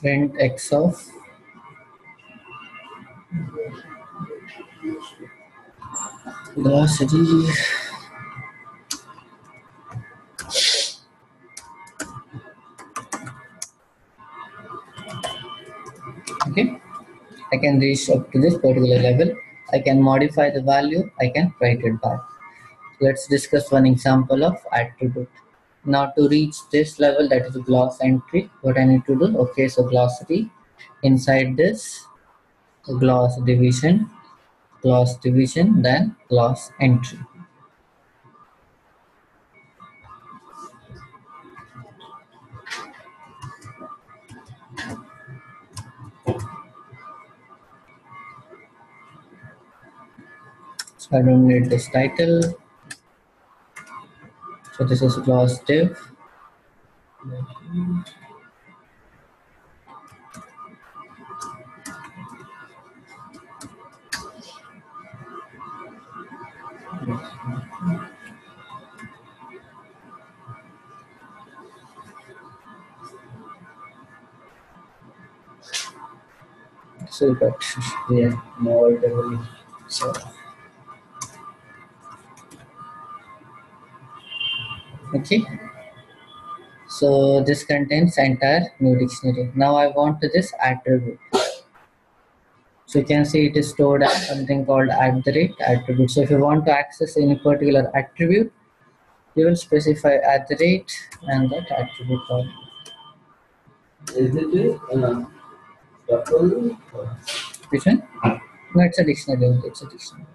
S1: print x of velocity okay. I can reach up to this particular level. I can modify the value. I can write it back. Let's discuss one example of attribute. Now to reach this level that is gloss entry what i need to do? Okay so glossary. Inside this gloss division gloss division then gloss entry. So i don't need this title. So this is gloss div So
S4: Yeah, now I tell
S1: so okay. So this contains entire new dictionary. Now I want to this attribute. So you can see it is stored as something called at the rate attribute. So if you want to access any particular attribute, you will specify at the rate and that attribute called.
S4: Is it uh,
S1: Which one? No, it's a dictionary. It's a dictionary.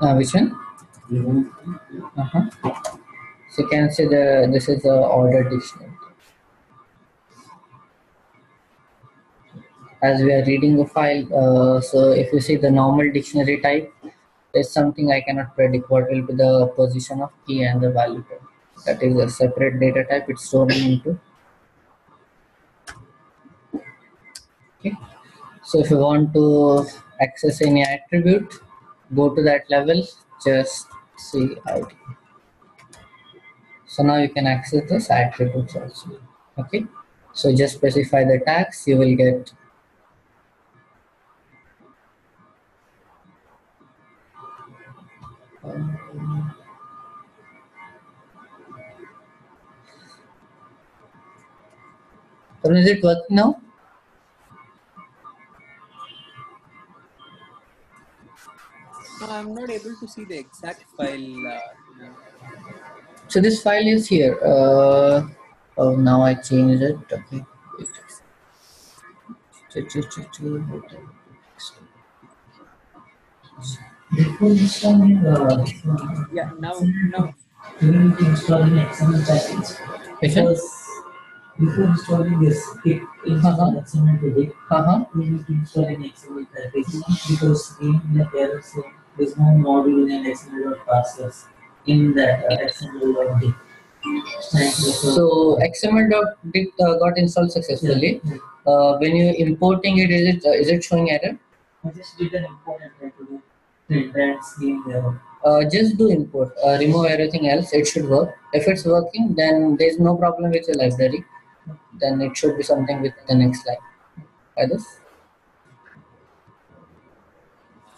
S1: Uh, which one? Uh-huh. So you can see the this is the ordered dictionary. As we are reading a file, uh, so if you see the normal dictionary type, is something I cannot predict what will be the position of key and the value. That is a separate data type it's storing into. Okay. So if you want to access any attribute, go to that level, just see ID. So now you can access this attributes also. Okay. So just specify the tags, you will get um, Tarun, is it working now?
S6: No, I'm not able to see the exact file. Uh,
S1: So this file is here. Uh, oh, now I changed it. Okay.
S6: Yeah, now, now,
S5: need to install an XML package. Because before installing this, it install XML to dict.
S1: Uh-huh.
S5: we need to install an XML package because in the error so there's no module in XML.parses in that uh, XML.d.
S1: So XML dot did uh, got installed successfully. Uh, when you're importing it, is it uh, is it showing error?
S5: I just did an import and try to do scheme error.
S1: Uh, just do import. Uh, remove everything else. It should work. If it's working, then there's no problem with your library. Then it should be something with the next line. By this.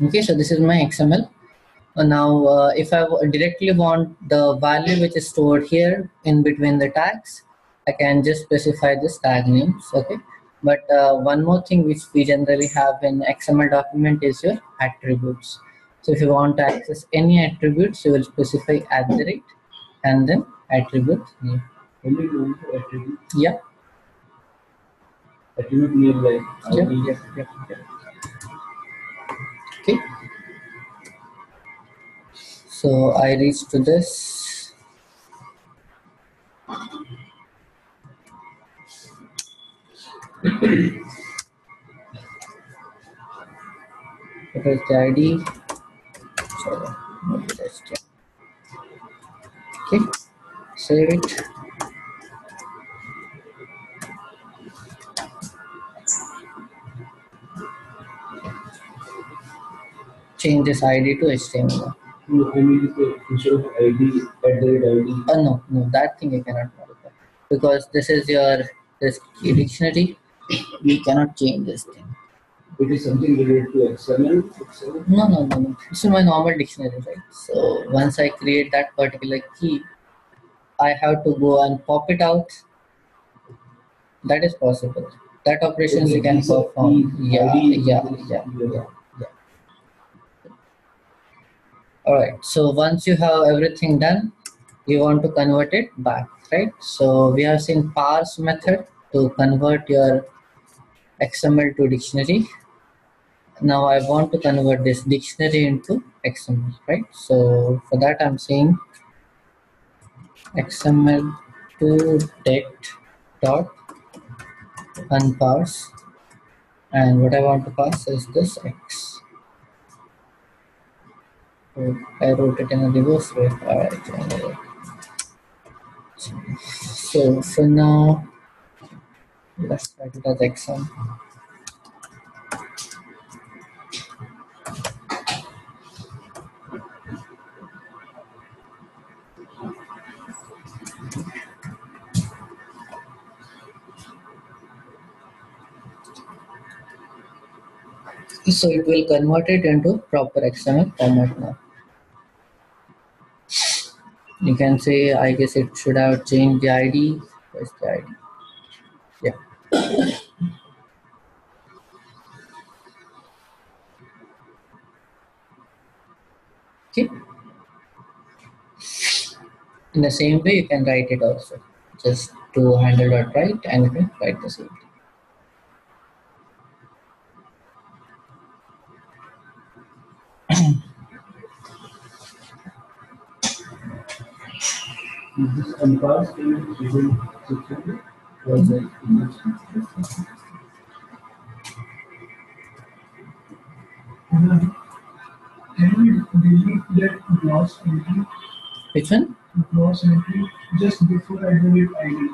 S1: Okay, so this is my XML. Uh, now, uh, if I directly want the value which is stored here in between the tags, I can just specify this tag names. Okay. But uh, one more thing which we generally have in XML document is your attributes. So if you want to access any attributes, you will specify at the rate and then attribute name.
S4: To attribute.
S1: Yeah.
S4: Attribute ID.
S1: yep, yep, yep. Okay. So I reach to this. What is the ID? Sorry. Okay, save it. Change this ID to HTML.
S4: No, I mean, uh, instead of ID, at the ID.
S1: Oh no, no, that thing you cannot modify because this is your this key dictionary. You cannot change this thing.
S4: It is something related to XML. XML.
S1: No, no, no, no. This is my normal dictionary, right? So once I create that particular key, I have to go and pop it out. That is possible. That operations you can perform. Yeah, yeah, yeah, yeah, yeah. All right. So once you have everything done, you want to convert it back, right? So we have seen parse method to convert your XML to dictionary. Now I want to convert this dictionary into XML, right? So for that I'm saying XML to dict dot unparse and what I want to pass is this X. I wrote it in a reverse way. Alright. So for now, let's try to as XML. So it will convert it into proper XML format now. You can say, I guess it should have changed the ID. Where's the ID? Yeah. Okay. In the same way, you can write it also. Just to handle dot write and you can write the same. thing.
S2: This within 600 or the index.
S3: And Can we delete that gloss entry,
S1: Which one?
S3: gloss entry just before I do it ID?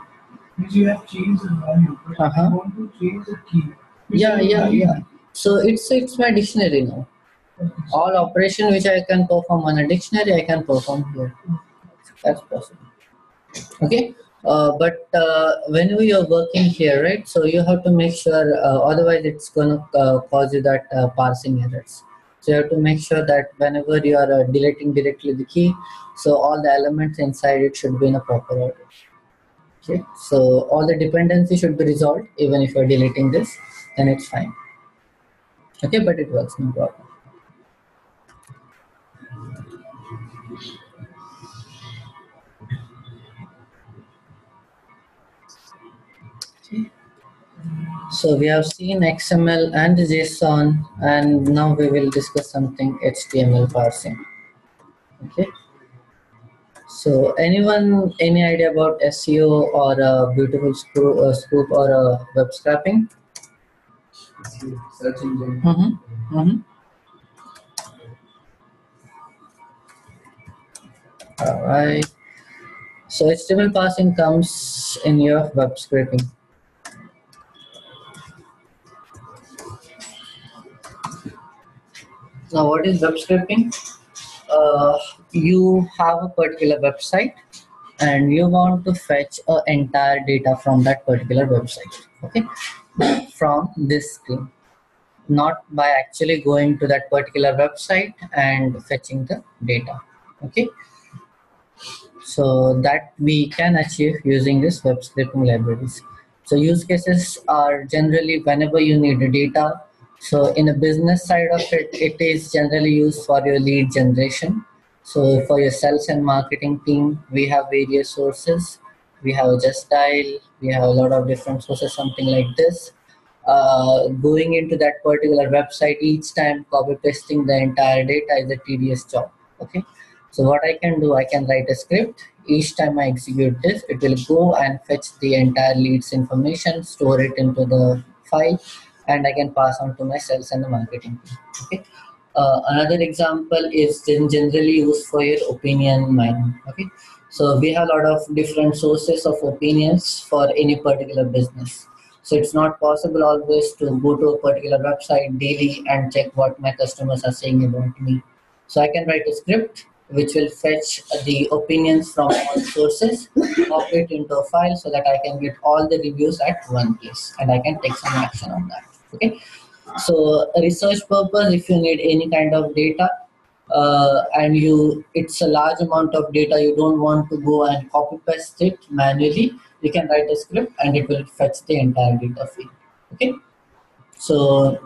S3: Means you have changed the value, but
S1: Uh-huh.
S3: want to change the key. Which
S1: Yeah, yeah,
S3: delete.
S1: yeah. So it's it's my dictionary now. All operation which I can perform on a dictionary, I can perform here. That's possible. Okay. Uh, but uh, whenever you're working here, right? So you have to make sure. Uh, otherwise, it's gonna uh, cause you that uh, parsing errors. So you have to make sure that whenever you are uh, deleting directly the key, so all the elements inside it should be in a proper order. Okay. So all the dependency should be resolved, even if you're deleting this, then it's fine. Okay, but it works, no problem. So we have seen XML and JSON, and now we will discuss something HTML parsing. Okay. So anyone, any idea about SEO or a beautiful soup, uh, soup or a web scraping?
S2: Search engine.
S1: Mm-hmm. Mm-hmm. All right. So HTML parsing comes in your web scraping. Now, what is web scraping? Uh, you have a particular website and you want to fetch a entire data from that particular website. Okay, [CLEARS THROAT] from this screen not by actually going to that particular website and fetching the data okay so that we can achieve using this web scraping libraries so use cases are generally whenever you need data so in a business side of it it is generally used for your lead generation. So for your sales and marketing team we have various sources. We have Justdial. We have a lot of different sources something like this. Uh, going into that particular website each time copy pasting the entire data is a tedious job okay? So what i can do i can write a script. Each time i execute this it will go and fetch the entire leads information store it into the file and i can pass on to my sales and the marketing team okay uh, another example is gen- generally used for your opinion mining okay so we have a lot of different sources of opinions for any particular business so it's not possible always to go to a particular website daily and check what my customers are saying about me. So I can write a script which will fetch the opinions from all sources, copy it into a file so that I can get all the reviews at one place and I can take some action on that. Okay. So research purpose, if you need any kind of data, uh, and you it's a large amount of data you don't want to go and copy paste it manually you can write a script and it will fetch the entire data field. Okay? So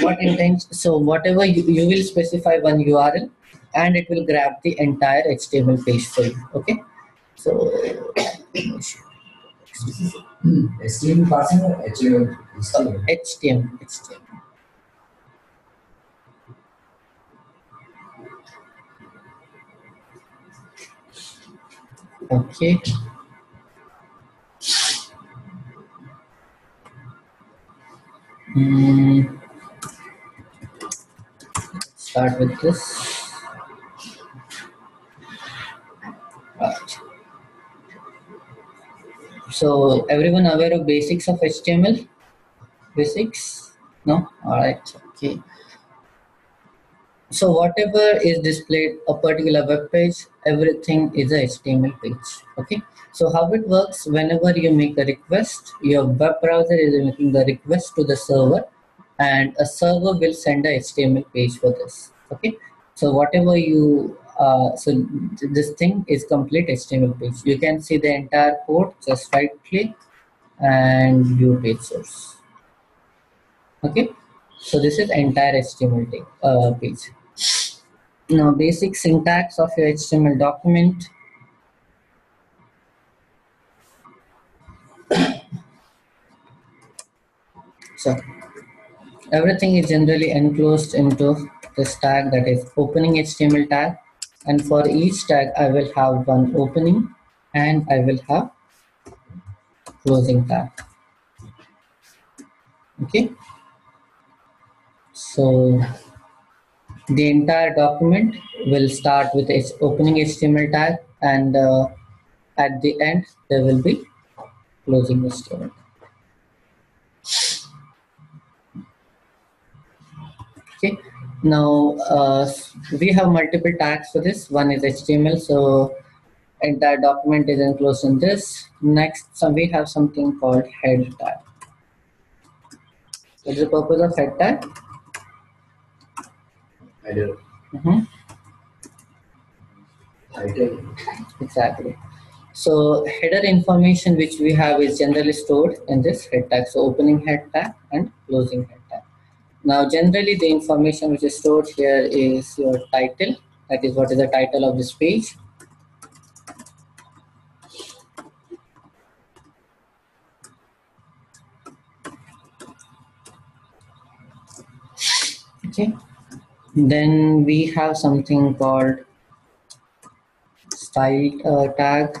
S1: what intends so whatever you, you will specify one url and it will grab the entire html page for you. Okay? So [COUGHS]
S2: HTML parsing or HTML HTML?
S1: html html okay Hmm. start with this right so everyone aware of basics of html basics no all right okay so whatever is displayed a particular web page everything is a html page okay so how it works whenever you make a request your web browser is making the request to the server and a server will send a HTML page for this. Okay, so whatever you uh, so th- this thing is complete HTML page. You can see the entire code. Just right click and view page source. Okay, so this is entire HTML uh, page. Now, basic syntax of your HTML document. [COUGHS] So everything is generally enclosed into this tag that is opening HTML tag. And for each tag, I will have one opening and I will have closing tag. Okay. So the entire document will start with its opening HTML tag and uh, at the end there will be closing HTML. Okay, now uh, we have multiple tags for this. One is HTML, so entire document is enclosed in this. Next, so we have something called head tag. What's the purpose of head tag?
S4: Header,
S1: Mhm.
S4: title,
S1: Exactly. So header information which we have is generally stored in this head tag. So opening head tag and closing head tag. Now generally the information which is stored here is your title. That is what is the title of this page. Okay. Then we have something called style uh, tag.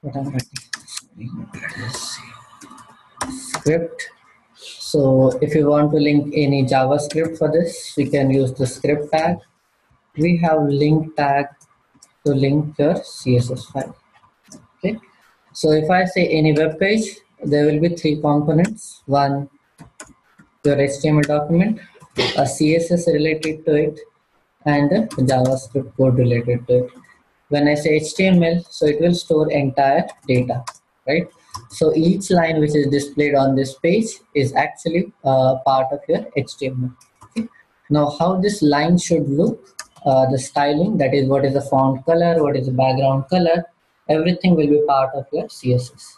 S1: What I writing? Script. So if you want to link any JavaScript for this, we can use the script tag. We have link tag to link your CSS file. Okay. So if I say any web page, there will be three components. One, your HTML document, a CSS related to it, and a JavaScript code related to it. When I say HTML, so it will store entire data, right? So each line which is displayed on this page is actually uh, part of your HTML. Okay? Now, how this line should look, uh, the styling, that is what is the font color, what is the background color, everything will be part of your CSS.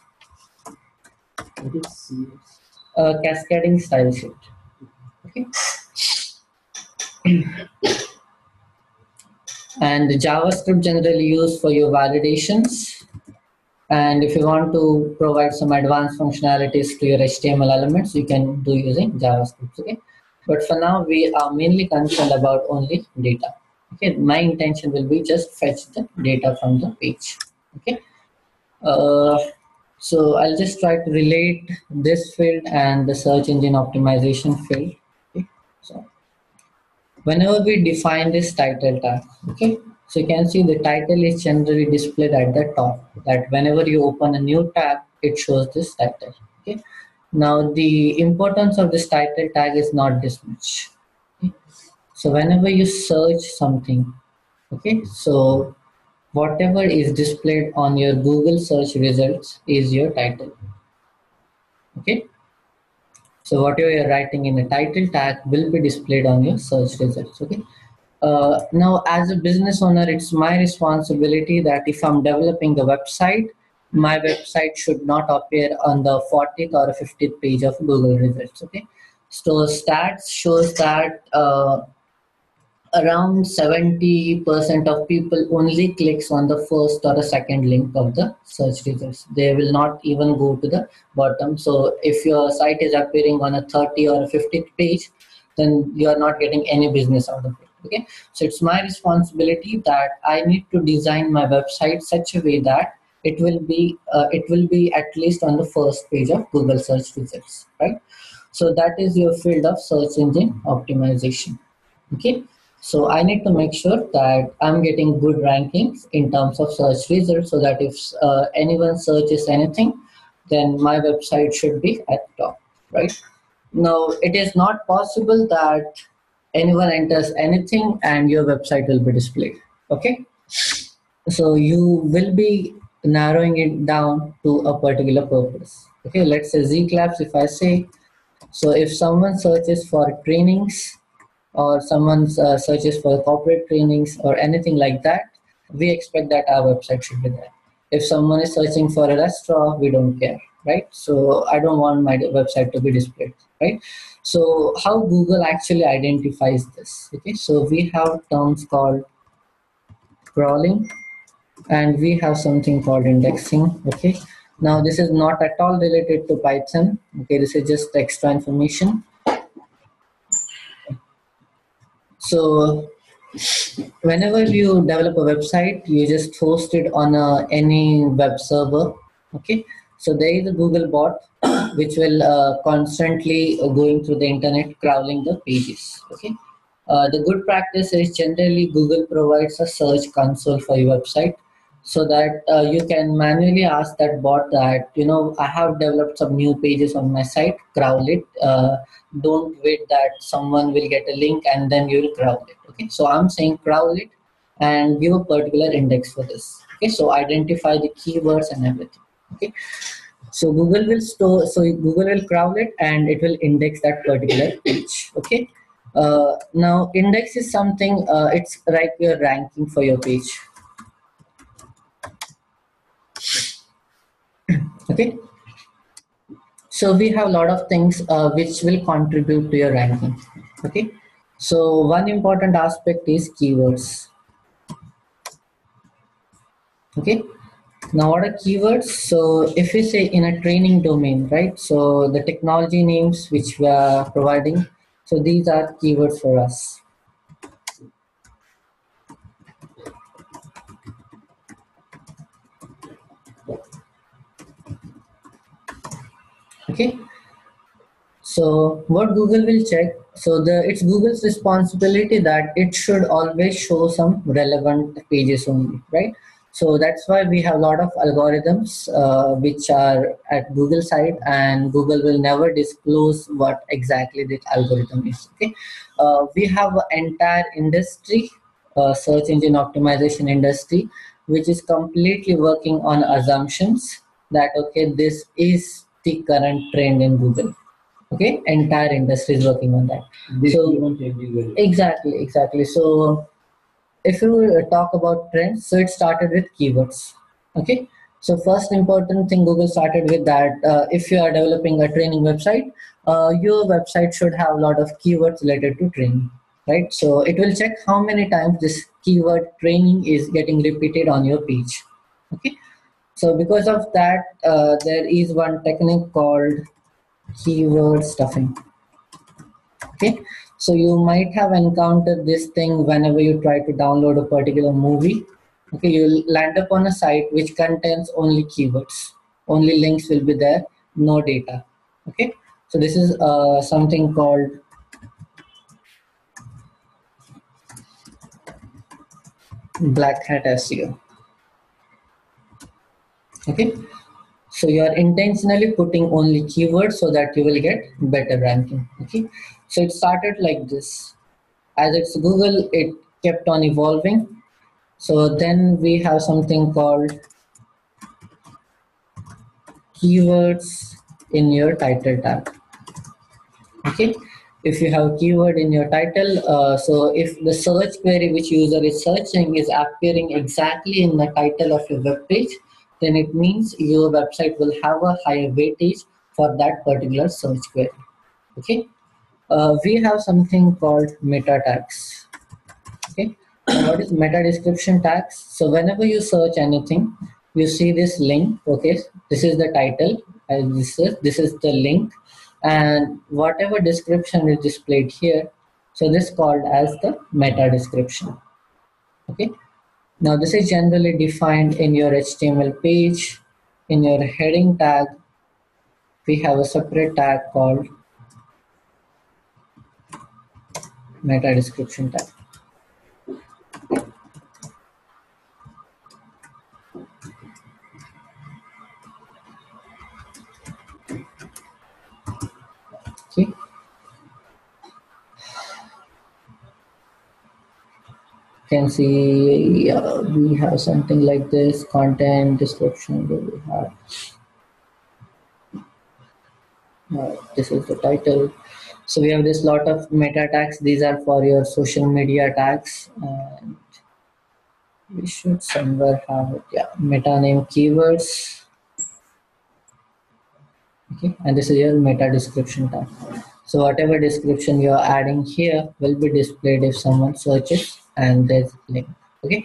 S4: what is CS?
S1: Uh, cascading style sheet. Okay. And JavaScript generally used for your validations. And if you want to provide some advanced functionalities to your HTML elements, you can do using JavaScript. Okay. But for now, we are mainly concerned about only data. Okay. My intention will be just fetch the data from the page. Okay. Uh, so I'll just try to relate this field and the search engine optimization field. Whenever we define this title tag, okay, so you can see the title is generally displayed at the top. That whenever you open a new tab, it shows this title. Okay. Now the importance of this title tag is not this much. Okay? So whenever you search something, okay, so whatever is displayed on your Google search results is your title. Okay. So whatever you're writing in a title tag will be displayed on your search results. Okay. Uh, now, as a business owner, it's my responsibility that if I'm developing a website, my website should not appear on the 40th or 50th page of Google results. Okay. So stats shows that uh, around 70% of people only clicks on the first or the second link of the search results. They will not even go to the bottom. So if your site is appearing on a 30 or a 50th page then you are not getting any business out of it okay? So it's my responsibility that i need to design my website such a way that it will be uh, it will be at least on the first page of google search results right? So that is your field of search engine optimization okay so I need to make sure that I'm getting good rankings in terms of search results so that if uh, anyone searches anything, then my website should be at top, right? Now, it is not possible that anyone enters anything and your website will be displayed, okay? So you will be narrowing it down to a particular purpose. Okay, let's say zekeLabs, if I say So if someone searches for trainings or someone uh, searches for corporate trainings or anything like that, we expect that our website should be there. If someone is searching for a restaurant, we don't care, right? So I don't want my website to be displayed, right? So how Google actually identifies this? Okay, so we have terms called crawling and we have something called indexing okay now this is not at all related to python okay this is just extra information so whenever you develop a website you just host it on a, any web server okay? So there is a google bot [COUGHS] which will uh, constantly uh, going through the internet crawling the pages okay? Uh, the good practice is generally google provides a search console for your website so that uh, you can manually ask that bot that you know i have developed some new pages on my site crawl it uh, don't wait that someone will get a link and then you will crawl it okay? So i'm saying crawl it and give a particular index for this okay? So identify the keywords and everything okay? So google will store so google will crawl it and it will index that particular page okay? Uh, now index is something uh, it's like your ranking for your page okay so we have a lot of things uh, which will contribute to your ranking. Okay? So one important aspect is keywords. Okay? Now what are keywords? So if we say in a training domain right? So the technology names which we are providing so these are keywords for us okay. So what google will check so the it's google's responsibility that it should always show some relevant pages only right? So that's why we have a lot of algorithms uh, which are at google side and google will never disclose what exactly this algorithm is okay? Uh, we have an entire industry uh, search engine optimization industry which is completely working on assumptions that okay this is the current trend in Google. Okay, entire industry is working on that.
S4: This
S1: So-
S4: keep on changing very
S1: Exactly, exactly. So if you talk about trends, so it started with keywords. Okay, so first important thing Google started with that uh, if you are developing a training website, uh, your website should have a lot of keywords related to training, right? So it will check how many times this keyword training is getting repeated on your page. Okay, so because of that, uh, there is one technique called keyword stuffing. Okay, so you might have encountered this thing whenever you try to download a particular movie. Okay, you'll land up on a site which contains only keywords. Only links will be there, no data. Okay, so this is uh, something called black hat SEO. Okay, so you are intentionally putting only keywords so that you will get better ranking. Okay, so it started like this. As it's Google, it kept on evolving. So then we have something called keywords in your title tag. Okay, if you have a keyword in your title, uh, so if the search query which user is searching is appearing exactly in the title of your web page, then it means your website will have a higher weightage for that particular search query. Okay, uh, we have something called meta tags. Okay, what is meta description tags? So whenever you search anything, you see this link. Okay, this is the title, and this is this is the link, and whatever description is displayed here. So this called as the meta description. Okay. Now this is generally defined in your HTML page. In your heading tag, we have a separate tag called meta description tag. Okay. Can see we have something like this content description that we have. Uh, this is the title. So we have this lot of meta tags. These are for your social media tags. And we should somewhere have it. Yeah meta name keywords. Okay and this is your meta description tag. So whatever description you are adding here will be displayed if someone searches and there's link okay?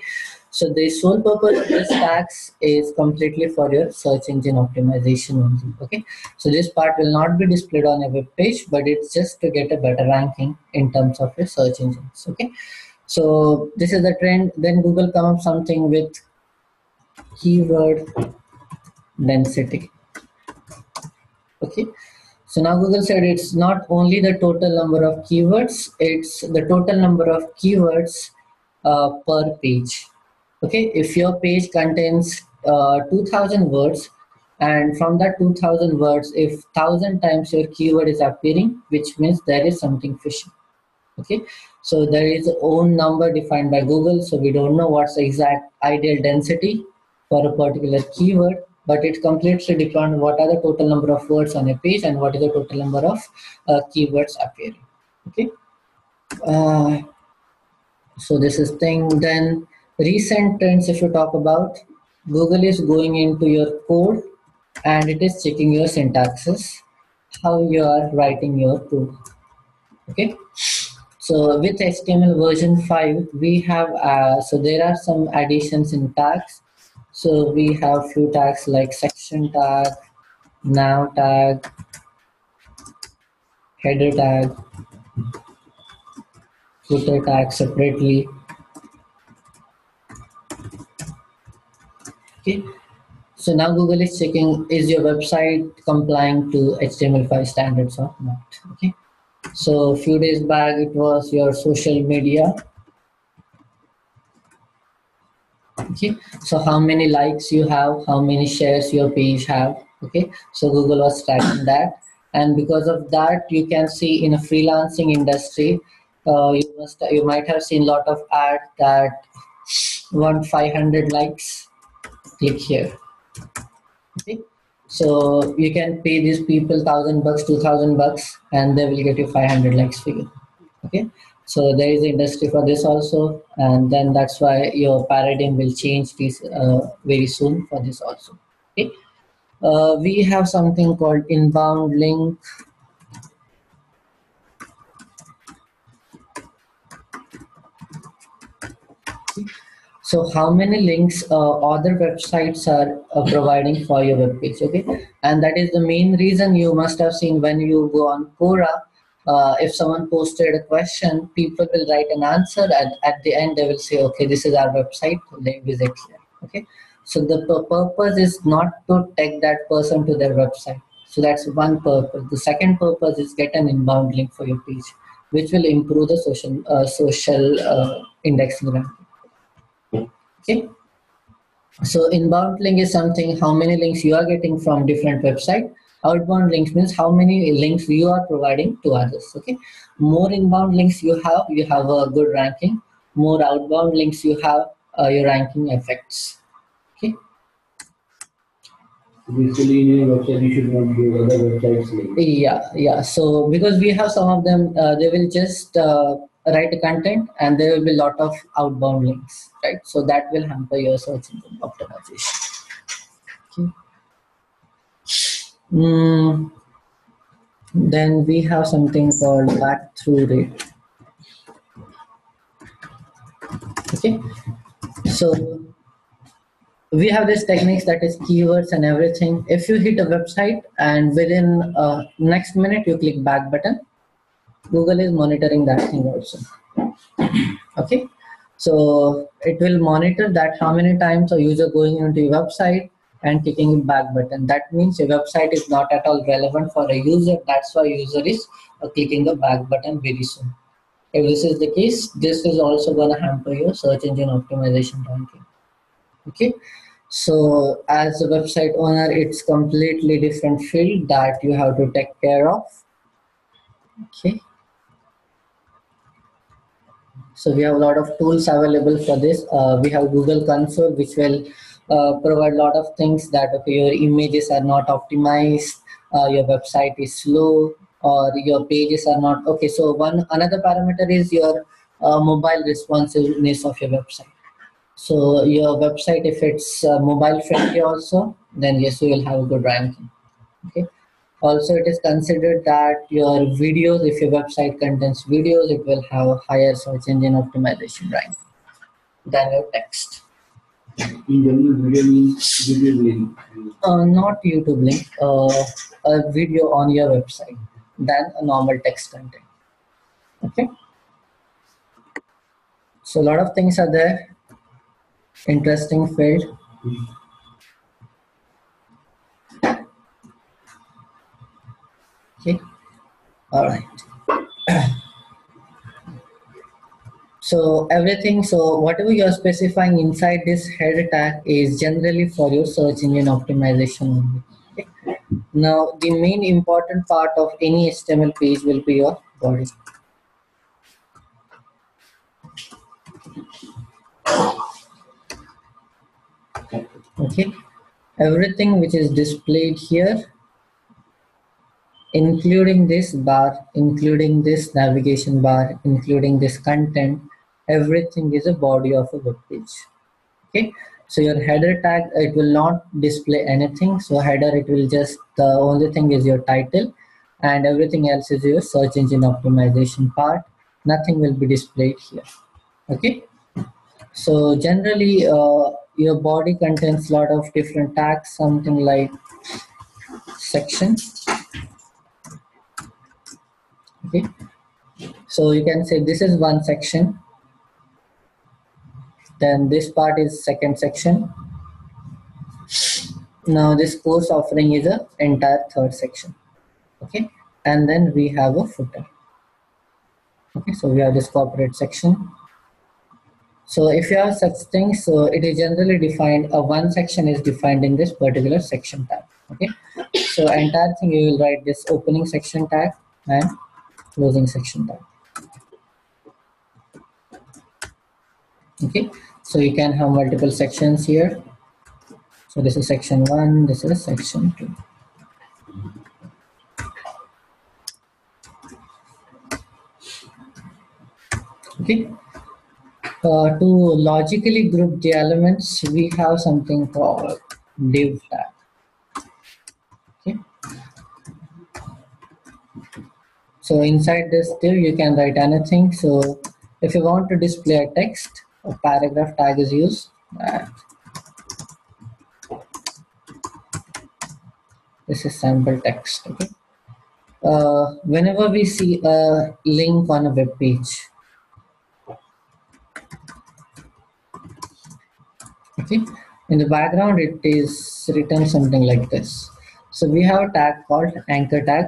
S1: So the sole purpose of this tags is completely for your search engine optimization only okay? So this part will not be displayed on a web page but it's just to get a better ranking in terms of your search engines okay? So this is the trend. Then google come up something with keyword density okay? So now google said it's not only the total number of keywords it's the total number of keywords uh, per page. Okay if your page contains uh, 2000 words and from that 2000 words if 1000 times your keyword is appearing which means there is something fishy. Okay so there is own number defined by google so we don't know what's the exact ideal density for a particular keyword but it completely depends what are the total number of words on a page and what is the total number of uh, keywords appearing. Okay uh, so this is thing then recent trends if you talk about google is going into your code and it is checking your syntaxes how you are writing your code okay? So with html version 5 we have uh, so there are some additions in tags. So we have few tags like section tag nav tag header tag footer tag separately. Okay. So now google is checking is your website complying to html5 standards or not? Okay. So a few days back it was your social media. Okay. So how many likes you have how many shares your page have? Okay. So google was tracking that. And because of that you can see in a freelancing industry uh, you must you might have seen a lot of ads that want 500 likes. Click here. Okay. So you can pay these people thousand bucks two thousand bucks and they will get you 500 likes for you. Okay. So there is industry for this also and then that's why your paradigm will change this uh, very soon for this also. Okay. Uh, we have something called inbound link so how many links uh, other websites are uh, providing for your web page okay? And that is the main reason you must have seen when you go on quora uh, if someone posted a question people will write an answer and at the end they will say okay this is our website they visit here okay? So the pur- purpose is not to take that person to their website. So that's one purpose. The second purpose is get an inbound link for your page which will improve the social uh, social uh, indexing ranking okay. So inbound link is something how many links you are getting from different website. Outbound links means how many links you are providing to others. Okay. More inbound links you have you have a good ranking. More outbound links you have uh, your ranking effects okay.
S4: Basically, in your website, you should not give other websites.
S1: Yeah yeah. So because we have some of them uh, they will just uh, write content and there will be a lot of outbound links right? So that will hamper your search engine optimization. Okay. Mm, then we have something called back through rate. Okay. So we have this techniques that is keywords and everything. If you hit a website and within uh, next minute you click back button google is monitoring that thing also. Okay? So it will monitor that how many times a user going into your website and clicking back button. That means your website is not at all relevant for a user. That's why user is uh, clicking the back button very soon. If this is the case this is also going to hamper your search engine optimization ranking okay? So as a website owner it's completely different field that you have to take care of. Okay so we have a lot of tools available for this. Uh, we have google console which will uh, provide a lot of things that okay your images are not optimized uh, your website is slow or your pages are not okay so one another parameter is your uh, mobile responsiveness of your website. So your website if it's uh, mobile friendly also then yes you will have a good ranking okay also it is considered that your videos if your website contains videos it will have a higher search engine optimization rank than your text.
S4: In general, video means video link.
S1: uh, not youtube link uh, a video on your website than a normal text content. Okay? So a lot of things are there. Interesting field okay all right. [CLEARS THROAT] So everything. So whatever you're specifying inside this header tag is generally for your search engine optimization okay? now the main important part of any html page will be your body. Okay. Everything which is displayed here including this bar including this navigation bar including this content everything is a body of a web page. Okay? So your header tag it will not display anything. So header it will just the only thing is your title and everything else is your search engine optimization part. Nothing will be displayed here. Okay? So generally uh, your body contains a lot of different tags something like section okay. So you can say this is one section. Then this part is second section. Now this course offering is a entire third section. Okay. And then we have a footer. Okay. So we have this corporate section. So if you have such things so it is generally defined a one section is defined in this particular section tag okay. So entire thing you will write this opening section tag and closing section tag okay so you can have multiple sections here. So this is section one this is section two. Okay uh, to logically group the elements we have something called div tag so inside this div you can write anything. So if you want to display a text a paragraph tag is used. This is sample text okay? Uh, whenever we see a link on a web page okay? In the background it is written something like this. So we have a tag called anchor tag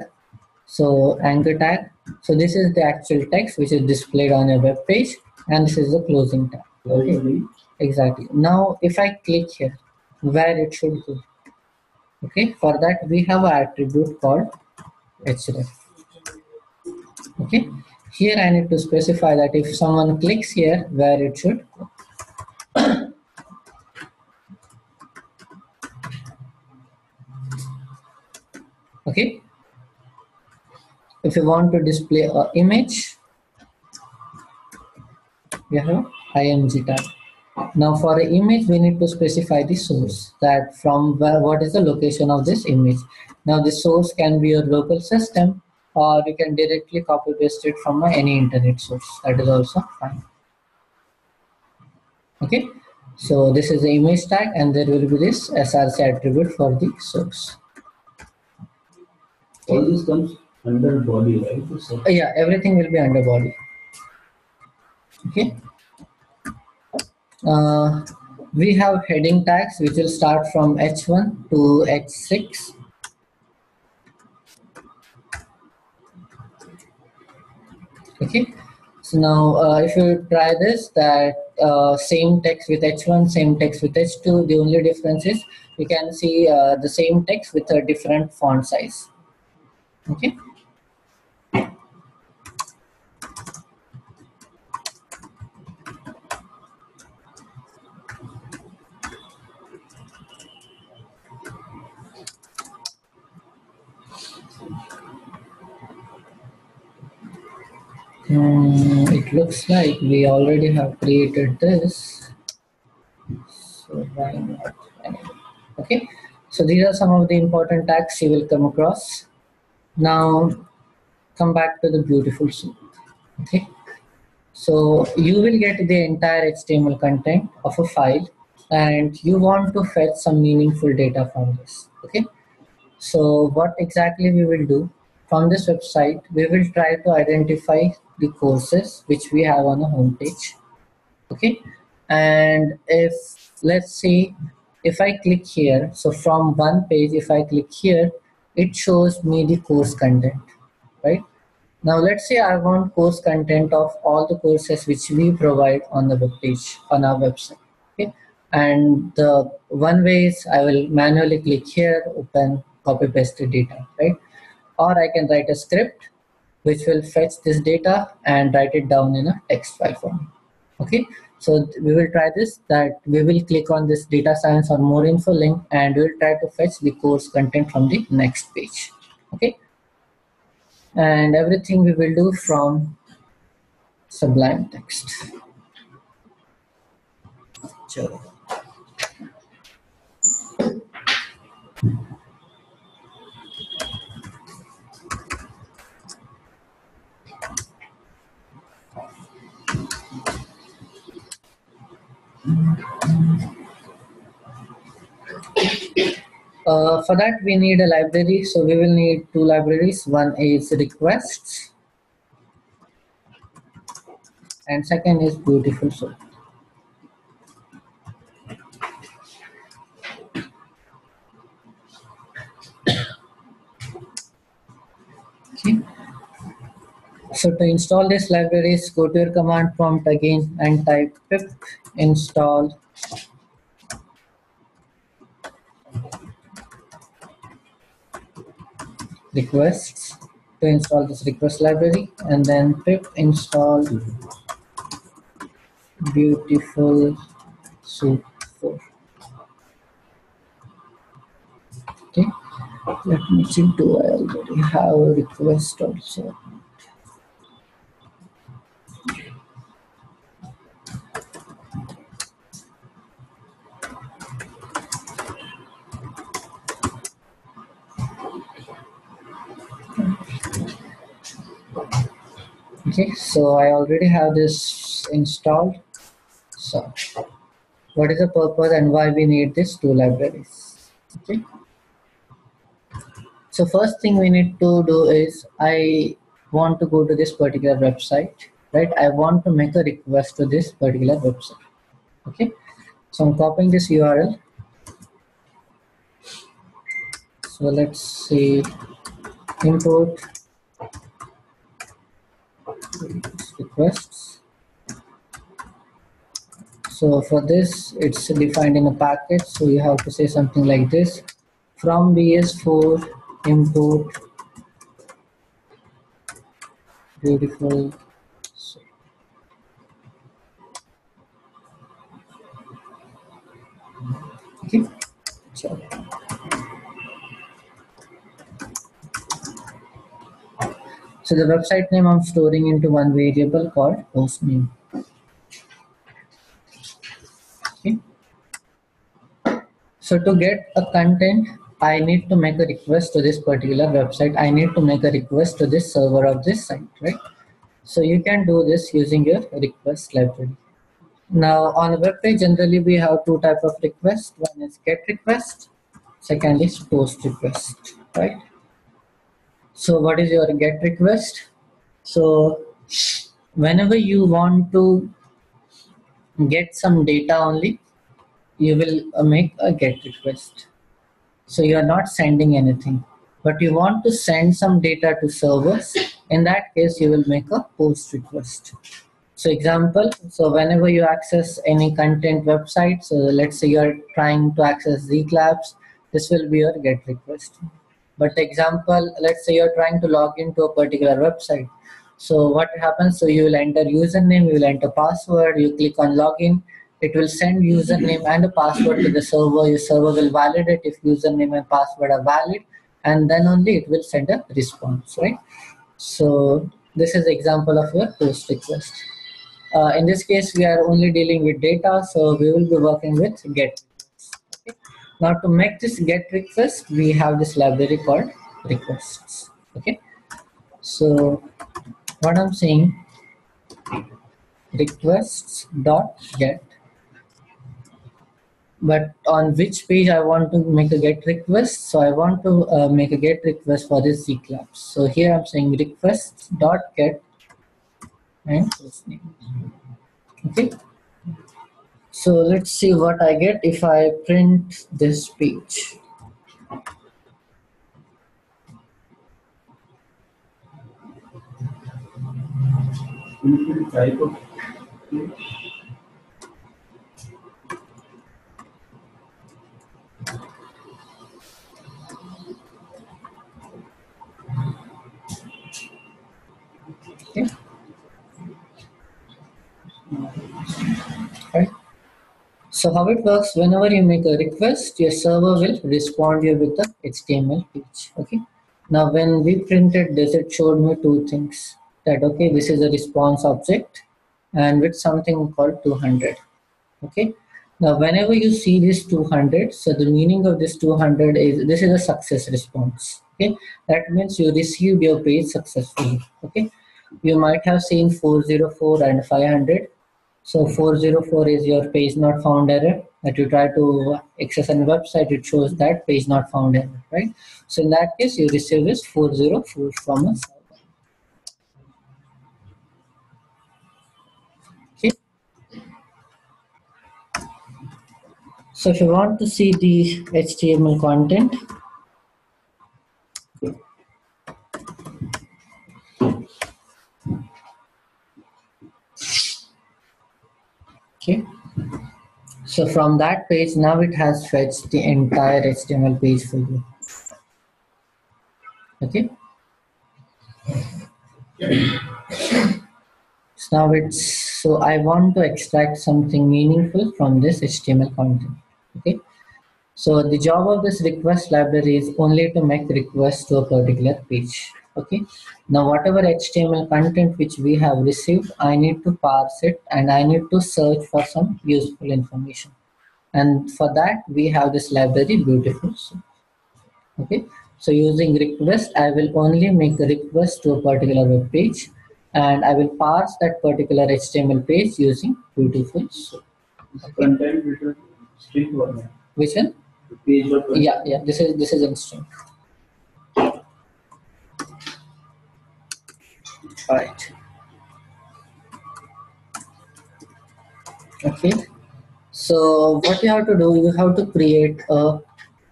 S1: so anchor tag. So this is the actual text which is displayed on your web page and this is the closing tag. Okay? Exactly. Now if i click here where it should go. Okay? For that we have an attribute called href. Okay? Here i need to specify that if someone clicks here where it should go okay if you want to display a image we have img tag now for an image we need to specify the source that from where what is the location of this image. Now the source can be your local system or you can directly copy paste it from any internet source. That is also fine. Okay? So this is the image tag and there will be this src attribute for the source.
S4: All this comes under body, right? So,
S1: yeah everything will be under body. Okay. Uh, we have heading tags which will start from h1 to h6 okay. So now uh, if you try this that uh, same text with h1 same text with h2 the only difference is you can see uh, the same text with a different font size. Okay It looks like we already have created this. So why not? Okay. So these are some of the important tags you will come across. Now come back to the beautiful soup. Okay. So you will get the entire HTML content of a file and you want to fetch some meaningful data from this. Okay. So what exactly we will do from this website, we will try to identify the courses which we have on the home page. Okay. And if let's say if I click here, so from one page, if I click here, it shows me the course content, right? Now let's say I want course content of all the courses which we provide on the web page on our website. Okay, and the one way is I will manually click here, open, copy paste the data, right? Or I can write a script which will fetch this data and write it down in a text file form. Okay, so we will try this that we will click on this data science or more info link and we'll try to fetch the course content from the next page. Okay, and everything we will do from Sublime Text. Chalo. Uh, for that, we need a library. So we will need two libraries. One is requests, and second is beautiful. Okay. So to install this libraries, go to your command prompt again and type pip install requests to install this request library and then pip install beautiful soup 4 okay let me see do i already have a request also okay so i already have this installed. So what is the purpose and why we need these two libraries? Okay. So first thing we need to do is i want to go to this particular website right? I want to make a request to this particular website. Okay. So i'm copying this url so let's see. Import requests. So for this, it's defined in a package. So you have to say something like this. From BS4 import beautiful. Okay. So the website name I'm storing into one variable called host name. Okay. So to get a content, I need to make a request to this particular website. I need to make a request to this server of this site, right? So you can do this using your request library. Now on a web page, generally we have two type of requests. One is get request, second is post request, right? So what is your get request? So whenever you want to get some data only, you will uh, make a get request. So you are not sending anything, but you want to send some data to servers. In that case, you will make a post request. So example, so whenever you access any content website, so let's say you're trying to access zekeLabs, this will be your get request. But example, let's say you're trying to log into a particular website. So what happens? So you will enter username, you will enter password, you click on login, it will send username and a password to the server. Your server will validate if username and password are valid, and then only it will send a response, right? So this is example of your post request. Uh, in this case, we are only dealing with data, so we will be working with get. Okay. Now to make this get request, we have this library called requests. Okay. So what I'm saying, requests dot get but on which page I want to make a get request. So I want to uh, make a get request for this zekeLabs. So here I'm saying requests dot get and host name. Okay. So let's see what I get if I print this page.
S2: Type of
S1: So how it works, whenever you make a request, your server will respond you with the HTML page. Okay. Now when we printed this, it showed me two things. That okay, this is a response object and with something called 200. Okay. Now whenever you see this 200, so the meaning of this 200 is this is a success response. Okay. That means you received your page successfully. Okay you might have seen 404 and 500 so 404 is your page not found error. That you try to access a website it shows that page not found error right? So in that case you receive this 404 from us. Okay. So if you want to see the html content okay. So from that page now it has fetched the entire html page for you. Okay. So now it's so i want to extract something meaningful from this html content. Okay. So the job of this request library is only to make requests to a particular page okay. Now whatever html content which we have received i need to parse it and i need to search for some useful information. And for that we have this library beautiful. Okay. So using request i will only make a request to a particular web page and i will parse that particular html page using beautiful.
S2: String format.
S1: which one?
S2: The page dot
S1: yeah yeah. This is this is in string Alright. Okay. So what you have to do, you have to create a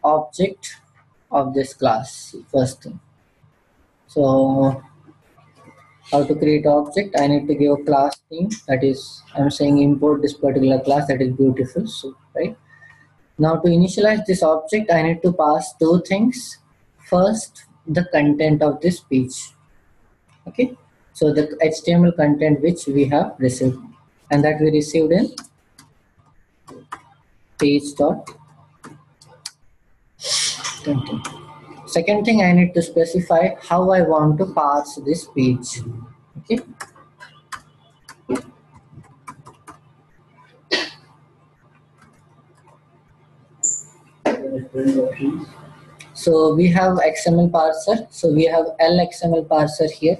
S1: object of this class first thing. So how to create object? I need to give a class name that is I'm saying import this particular class that is beautiful. So right. Now to initialize this object, I need to pass two things. First, the content of this page. Okay so the html content which we have received. And that we received in page dot second thing i need to specify how i want to parse this page. Okay. So we have xml parser. So we have lxml parser here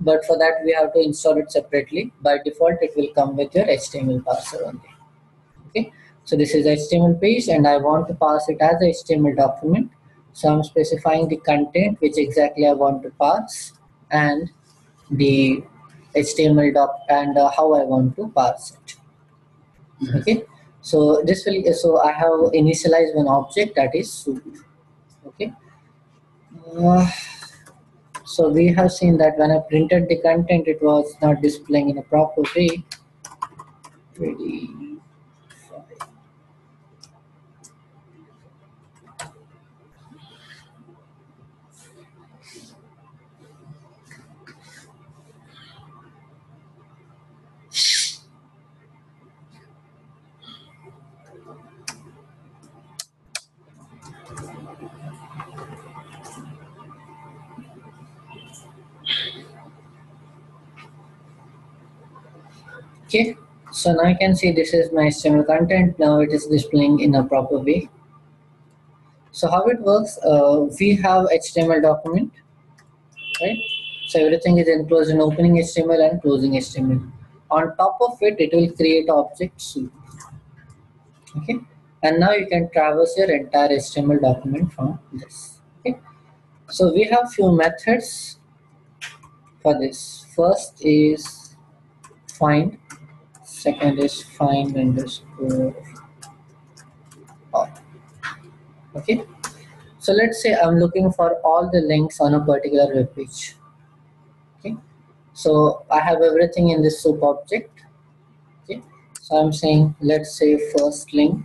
S1: but for that we have to install it separately. By default it will come with your html parser only. Okay? So this is html page and i want to pass it as a html document. So i'm specifying the content which exactly i want to pass and the html doc and uh, how i want to pass it. Okay? So this will so i have initialized one object that is soup okay? Uh, so we have seen that when I printed the content, it was not displaying in a proper way. Okay, so now you can see this is my HTML content. Now it is displaying in a proper way. So how it works, uh, we have HTML document, right? So everything is enclosed in opening HTML and closing HTML. On top of it, it will create objects. Okay, and now you can traverse your entire HTML document from this. Okay, so we have few methods for this. First is find, second is find underscore all. Okay, so let's say I'm looking for all the links on a particular web page. Okay, so I have everything in this soup object. Okay, so I'm saying let's say first link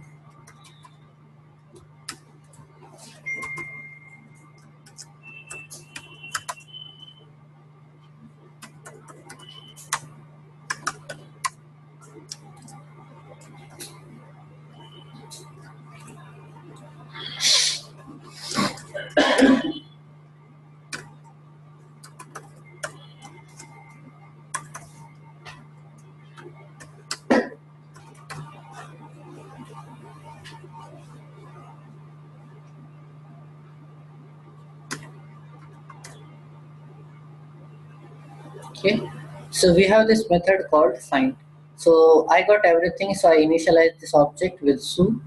S1: so we have this method called find. So i got everything so i initialize this object with soup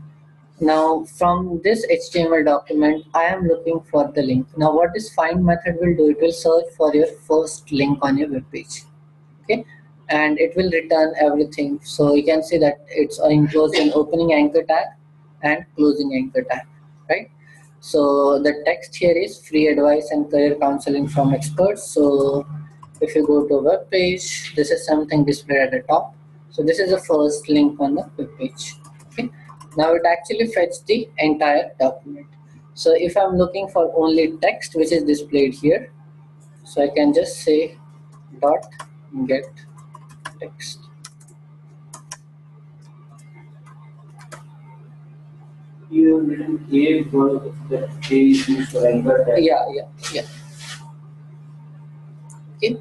S1: now from this html document i am looking for the link. Now what this find method will do it will search for your first link on your web page okay? And it will return everything. So you can see that it's enclosed in opening anchor tag and closing anchor tag right? So the text here is free advice and career counseling from experts. So if you go to a web page this is something displayed at the top. So this is the first link on the web page. Okay. Now it actually fetched the entire document. So if i'm looking for only text which is displayed here so i can just say dot get text.
S4: You didn't give the page used for anchor
S1: yeah yeah yeah okay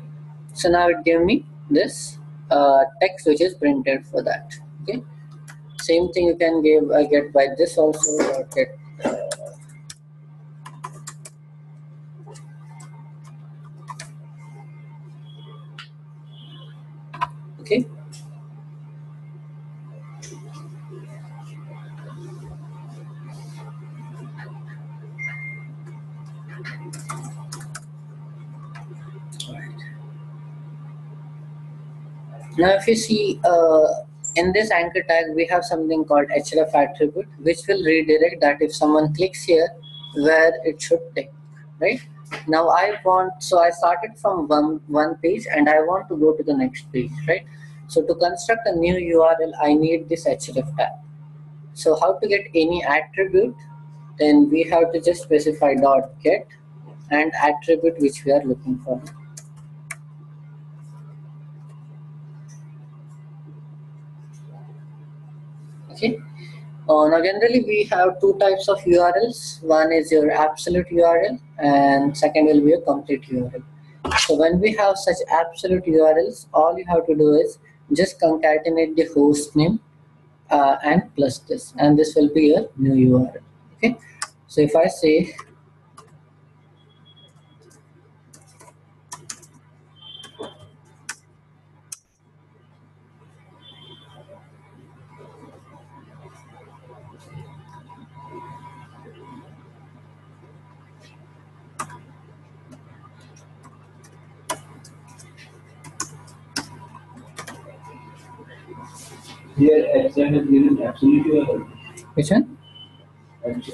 S1: so now it gave me this uh, text which is printed for that okay? Same thing you can give uh, get by this also or get uh, okay Now, if you see uh, in this anchor tag, we have something called href attribute, which will redirect that if someone clicks here, where it should take, right? Now, I want, so I started from one, one page and I want to go to the next page, right? So to construct a new URL, I need this href tag. So how to get any attribute? Then we have to just specify dot get and attribute which we are looking for. Okay. Uh, now generally we have two types of urls one is your absolute url and second will be a complete url so when we have such absolute urls all you have to do is just concatenate the host name uh, and plus this and this will be your new url okay. So if i say
S4: Here, XM is given absolute URL.
S1: Which one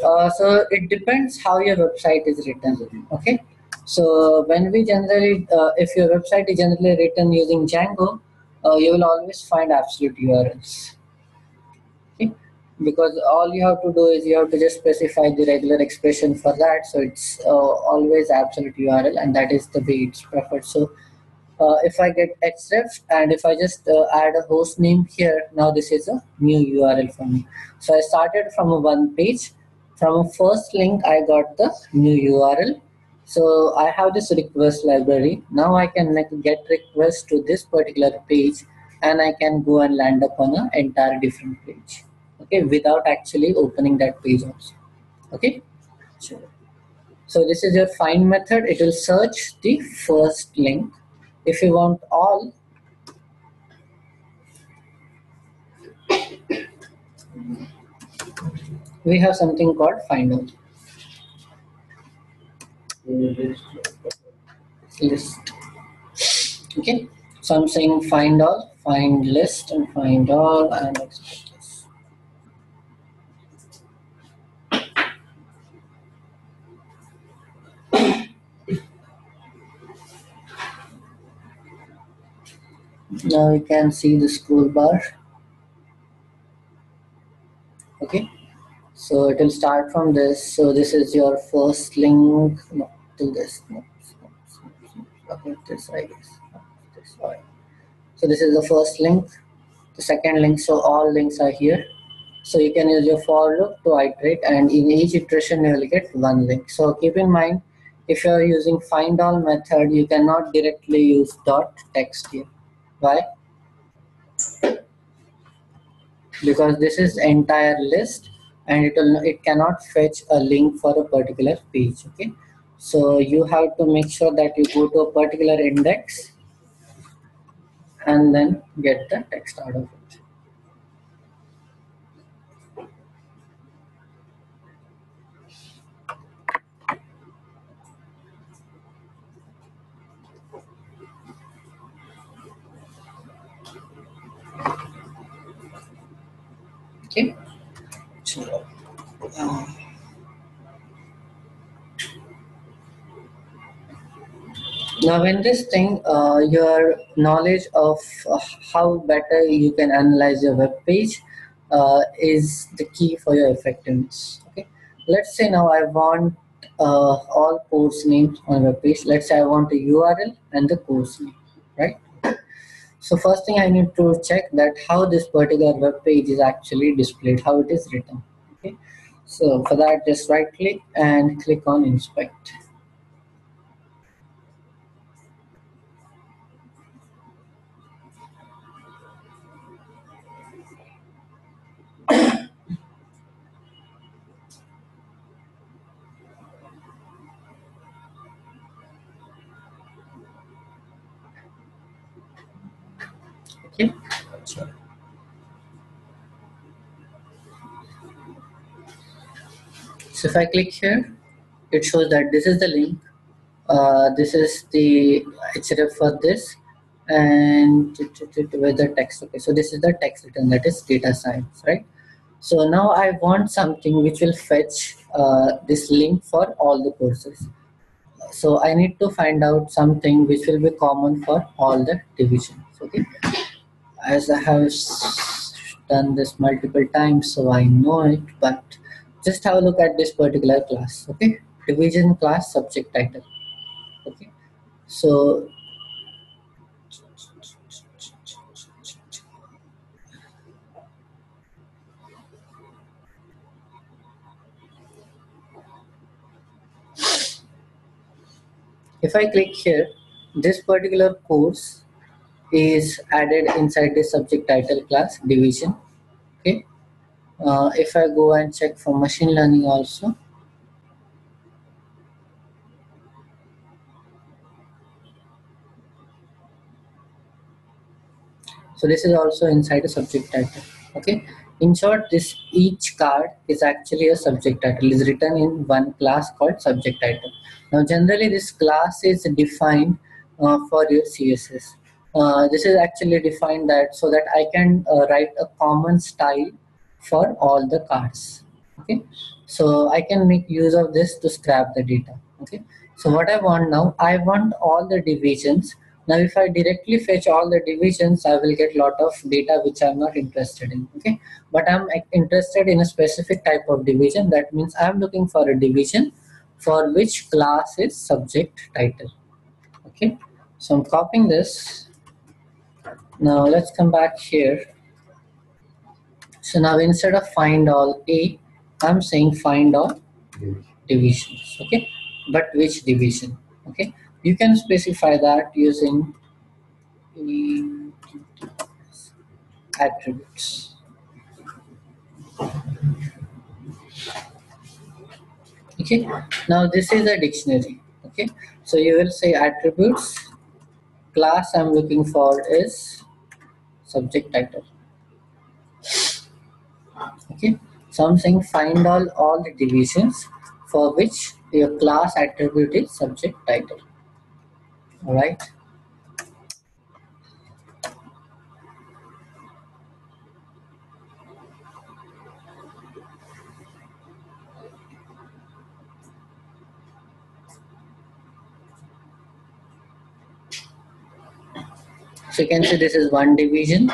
S1: Uh, so it depends how your website is written. Okay. So when we generally, uh, if your website is generally written using Django, uh, you will always find absolute URLs. Okay. Because all you have to do is you have to just specify the regular expression for that. So it's uh, always absolute URL, and that is the way it's preferred. So uh, if I get href and if I just uh, add a host name here, now this is a new URL for me. So I started from a one page. From a first link, I got the new URL. So I have this request library. Now I can make get request to this particular page and I can go and land up on an entire different page. Okay, without actually opening that page also. Okay, sure. So this is your find method. It will search the first link. If you want all, we have something called find all list. Okay, so I'm saying find all, find list, and find all, and Now you can see the scroll bar. Okay, so it will start from this. So this is your first link. No, to this. No, no, no. Okay, this I guess. This sorry. So this is the first link. The second link. So all links are here. So you can use your for loop to iterate, and in each iteration you will get one link. So keep in mind, if you are using find all method, you cannot directly use dot text here. Why? Because this is entire list and it will it cannot fetch a link for a particular page. Okay. So you have to make sure that you go to a particular index and then get the text out of it. So, um, now in this thing uh, your knowledge of uh, how better you can analyze your web page uh, is the key for your effectiveness okay? Let's say now i want uh, all course names on web page. Let's say i want a url and the course name right so first thing i need to check that how this particular web page is actually displayed how it is written. Okay? So for that just right click and click on inspect so if i click here it shows that this is the link. Uh, this is the href for this and with the text. Okay so this is the text written that is data science right? So now i want something which will fetch uh, this link for all the courses. So i need to find out something which will be common for all the divisions okay? As I have done this multiple times, so I know it, but just have a look at this particular class, okay? Division class subject title, okay? So, if I click here, this particular course is added inside the subject title class division okay uh, if i go and check for machine learning also. So this is also inside a subject title okay? In short this each card is actually a subject title. Is written in one class called subject title. Now generally this class is defined uh, for your css uh, this is actually defined that so that I can uh, write a common style for all the cards. Okay, so I can make use of this to scrap the data. Okay, so what I want now, I want all the divisions. Now, if I directly fetch all the divisions, I will get lot of data which I'm not interested in. Okay, but I'm interested in a specific type of division. That means I'm looking for a division for which class is subject title. Okay, so I'm copying this now let's come back here. So now instead of find all A, I'm saying find all divisions. Okay, but which division? Okay, you can specify that using attributes. Okay, now this is a dictionary. Okay, so you will say attributes. Class I'm looking for is subject title. Okay, so I'm saying find all all the divisions for which your class attribute is subject title. All right. So you can see this is one division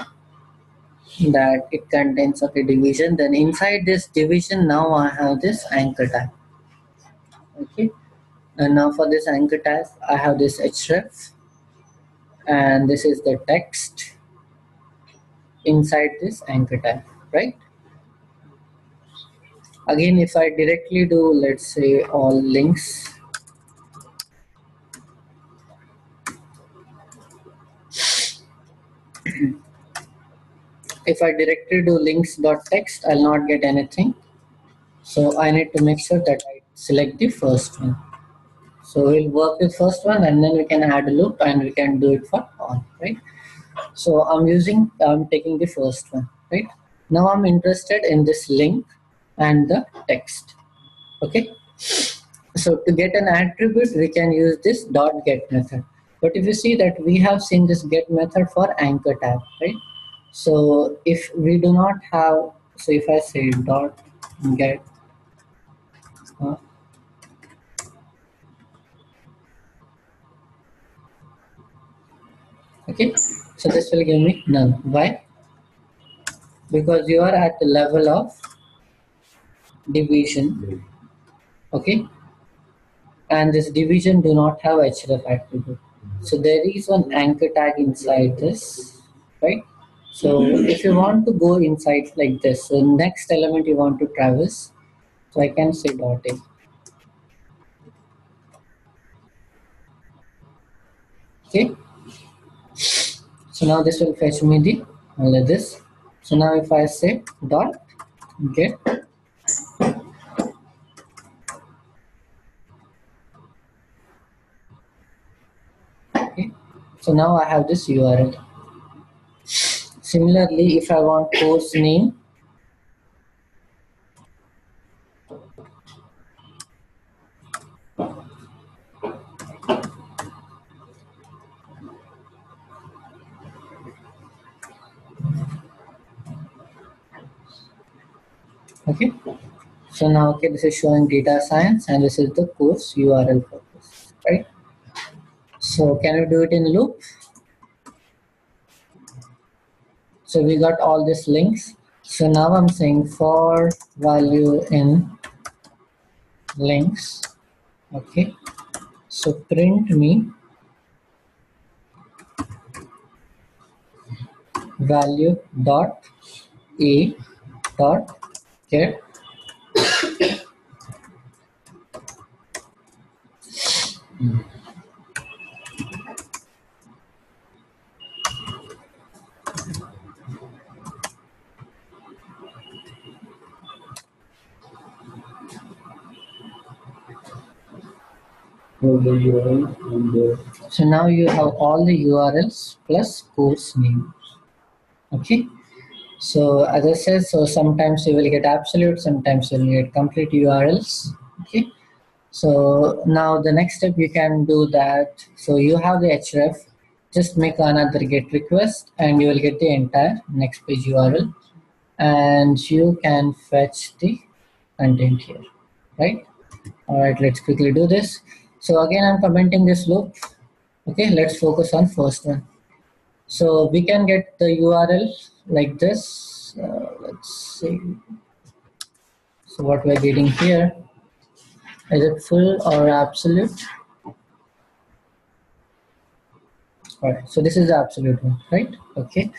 S1: that it contains of a division. Then inside this division, now I have this anchor tag. Okay. And now for this anchor tag, I have this href and this is the text inside this anchor tag, right? Again, if I directly do, let's say all links if I directly do links.text, I'll not get anything. So I need to make sure that I select the first one. So we'll work with first one and then we can add a loop and we can do it for all, right? So I'm using, I'm taking the first one, right? Now I'm interested in this link and the text, okay? So to get an attribute, we can use this dot get method. But if you see that we have seen this get method for anchor tag, right? So if we do not have, so if I say dot get uh, okay, so this will give me none. Why? Because you are at the level of division, okay, and this division do not have href attribute. So there is one anchor tag inside this, right? So if you want to go inside like this, so next element you want to traverse, so I can say dot a. Okay. So now this will fetch me the only this. So now if I say dot get okay. So now I have this URL. Similarly, if I want course name, okay. So now, okay, this is showing data science and this is the course URL this, right? So can we do it in loop? So we got all these links. So now I'm saying for value in links. Okay. So print me value dot a dot get
S4: the URL and
S1: So now you have all the URLs plus course name. Okay. So as I said, so sometimes you will get absolute, sometimes you will get complete URLs. Okay. So now the next step you can do that. So you have the href, just make another get request and you will get the entire next page URL and you can fetch the content here, right? All right, let's quickly do this. So again, I'm commenting this loop. Okay, let's focus on first one. So we can get the URL like this. Uh, let's see. So what we're getting here, is it full or absolute? All right, so this is the absolute one, right? Okay,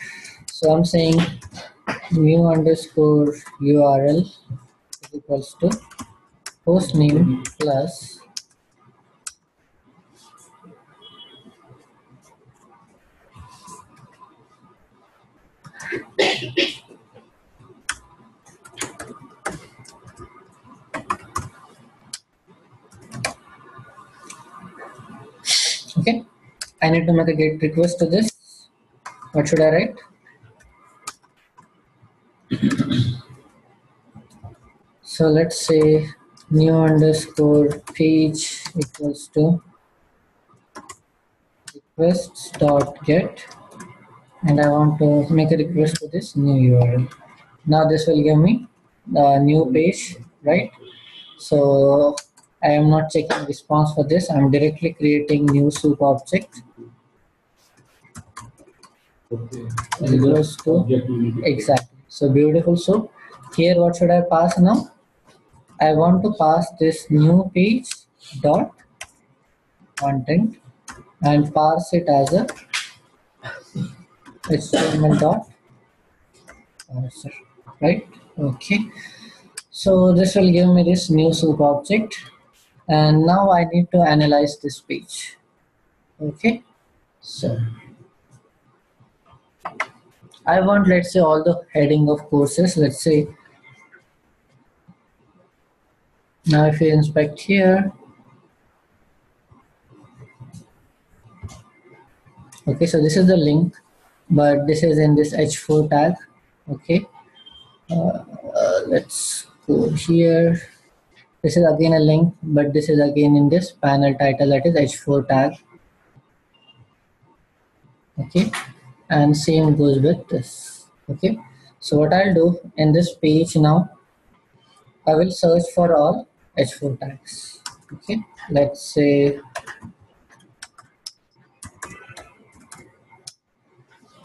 S1: so I'm saying new underscore URL equals to host name plus Okay, I need to make a get request to this. What should I write? So let's say new underscore page equals to requests dot get and I want to make a request to this new URL. Now this will give me the new page, right? So I am not checking response for this. I'm directly creating new soup object
S4: Okay.
S1: equals to
S4: Object will be-
S1: exactly. So beautiful. So here what should I pass now? I want to pass this new page dot content and parse it as a HTML dot parser, right? Okay. So this will give me this new soup object and now I need to analyze this page. Okay. So I want let's say all the heading of courses let's say now if you inspect here okay so this is the link but this is in this h4 tag. Okay. Uh, uh, let's go here. This is again a link but this is again in this panel title that is h4 tag. Okay. And same goes with this. Okay. So what i'll do in this page now i will search for all h4 tags. Okay. Let's say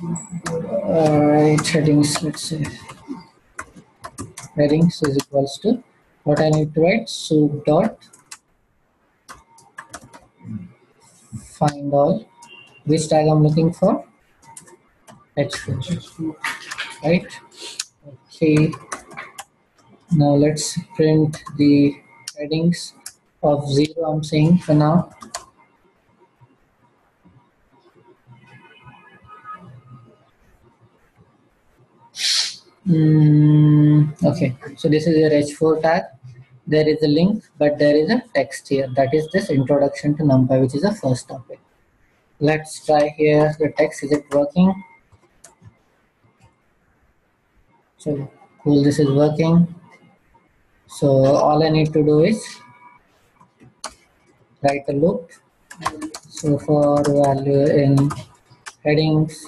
S1: Alright, headings, let's say. Headings is equals to what I need to write soup dot find all. Which tag I'm looking for? H4. Right? Okay. Now let's print the headings of zero I'm saying for now. Mm, okay, so this is your H4 tag. There is a link, but there is a text here. That is this introduction to NumPy, which is the first topic. Let's try here the text. Is it working? So cool, this is working. So all I need to do is write a loop. So for value in headings,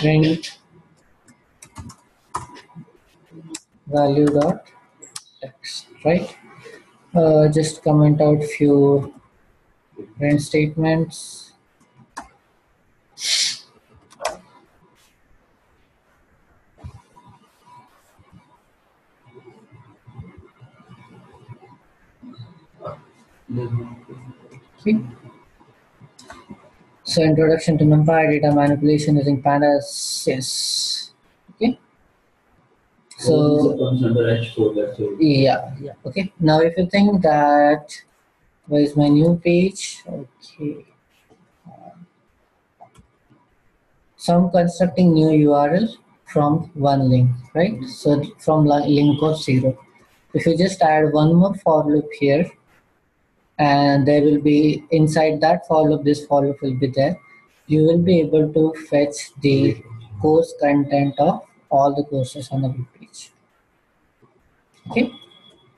S1: print value dot text right? Uh, just comment out few print statements. Okay so introduction to numpy data manipulation using pandas yes so
S4: comes under H4, that's all.
S1: yeah yeah okay. Now if you think that where is my new page? Okay. So i'm constructing new url from one link right? So from link of zero. If you just add one more for loop here and there will be inside that for loop this for loop will be there. You will be able to fetch the course content of all the courses on the web okay.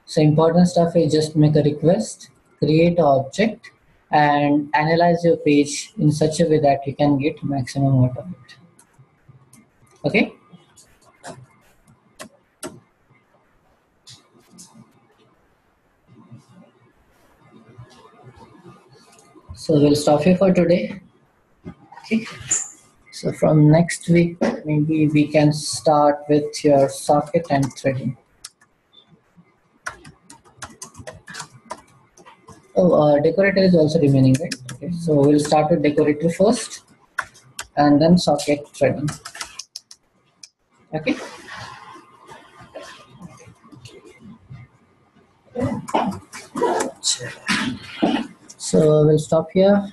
S1: So important stuff is just make a request create an object and analyze your page in such a way that you can get maximum out of it. Okay. So we'll stop here for today. Okay. So from next week maybe we can start with your socket and threading Oh, uh, decorator is also remaining, right? Okay, so we'll start with decorator first and then socket threading. Okay. So we'll stop here.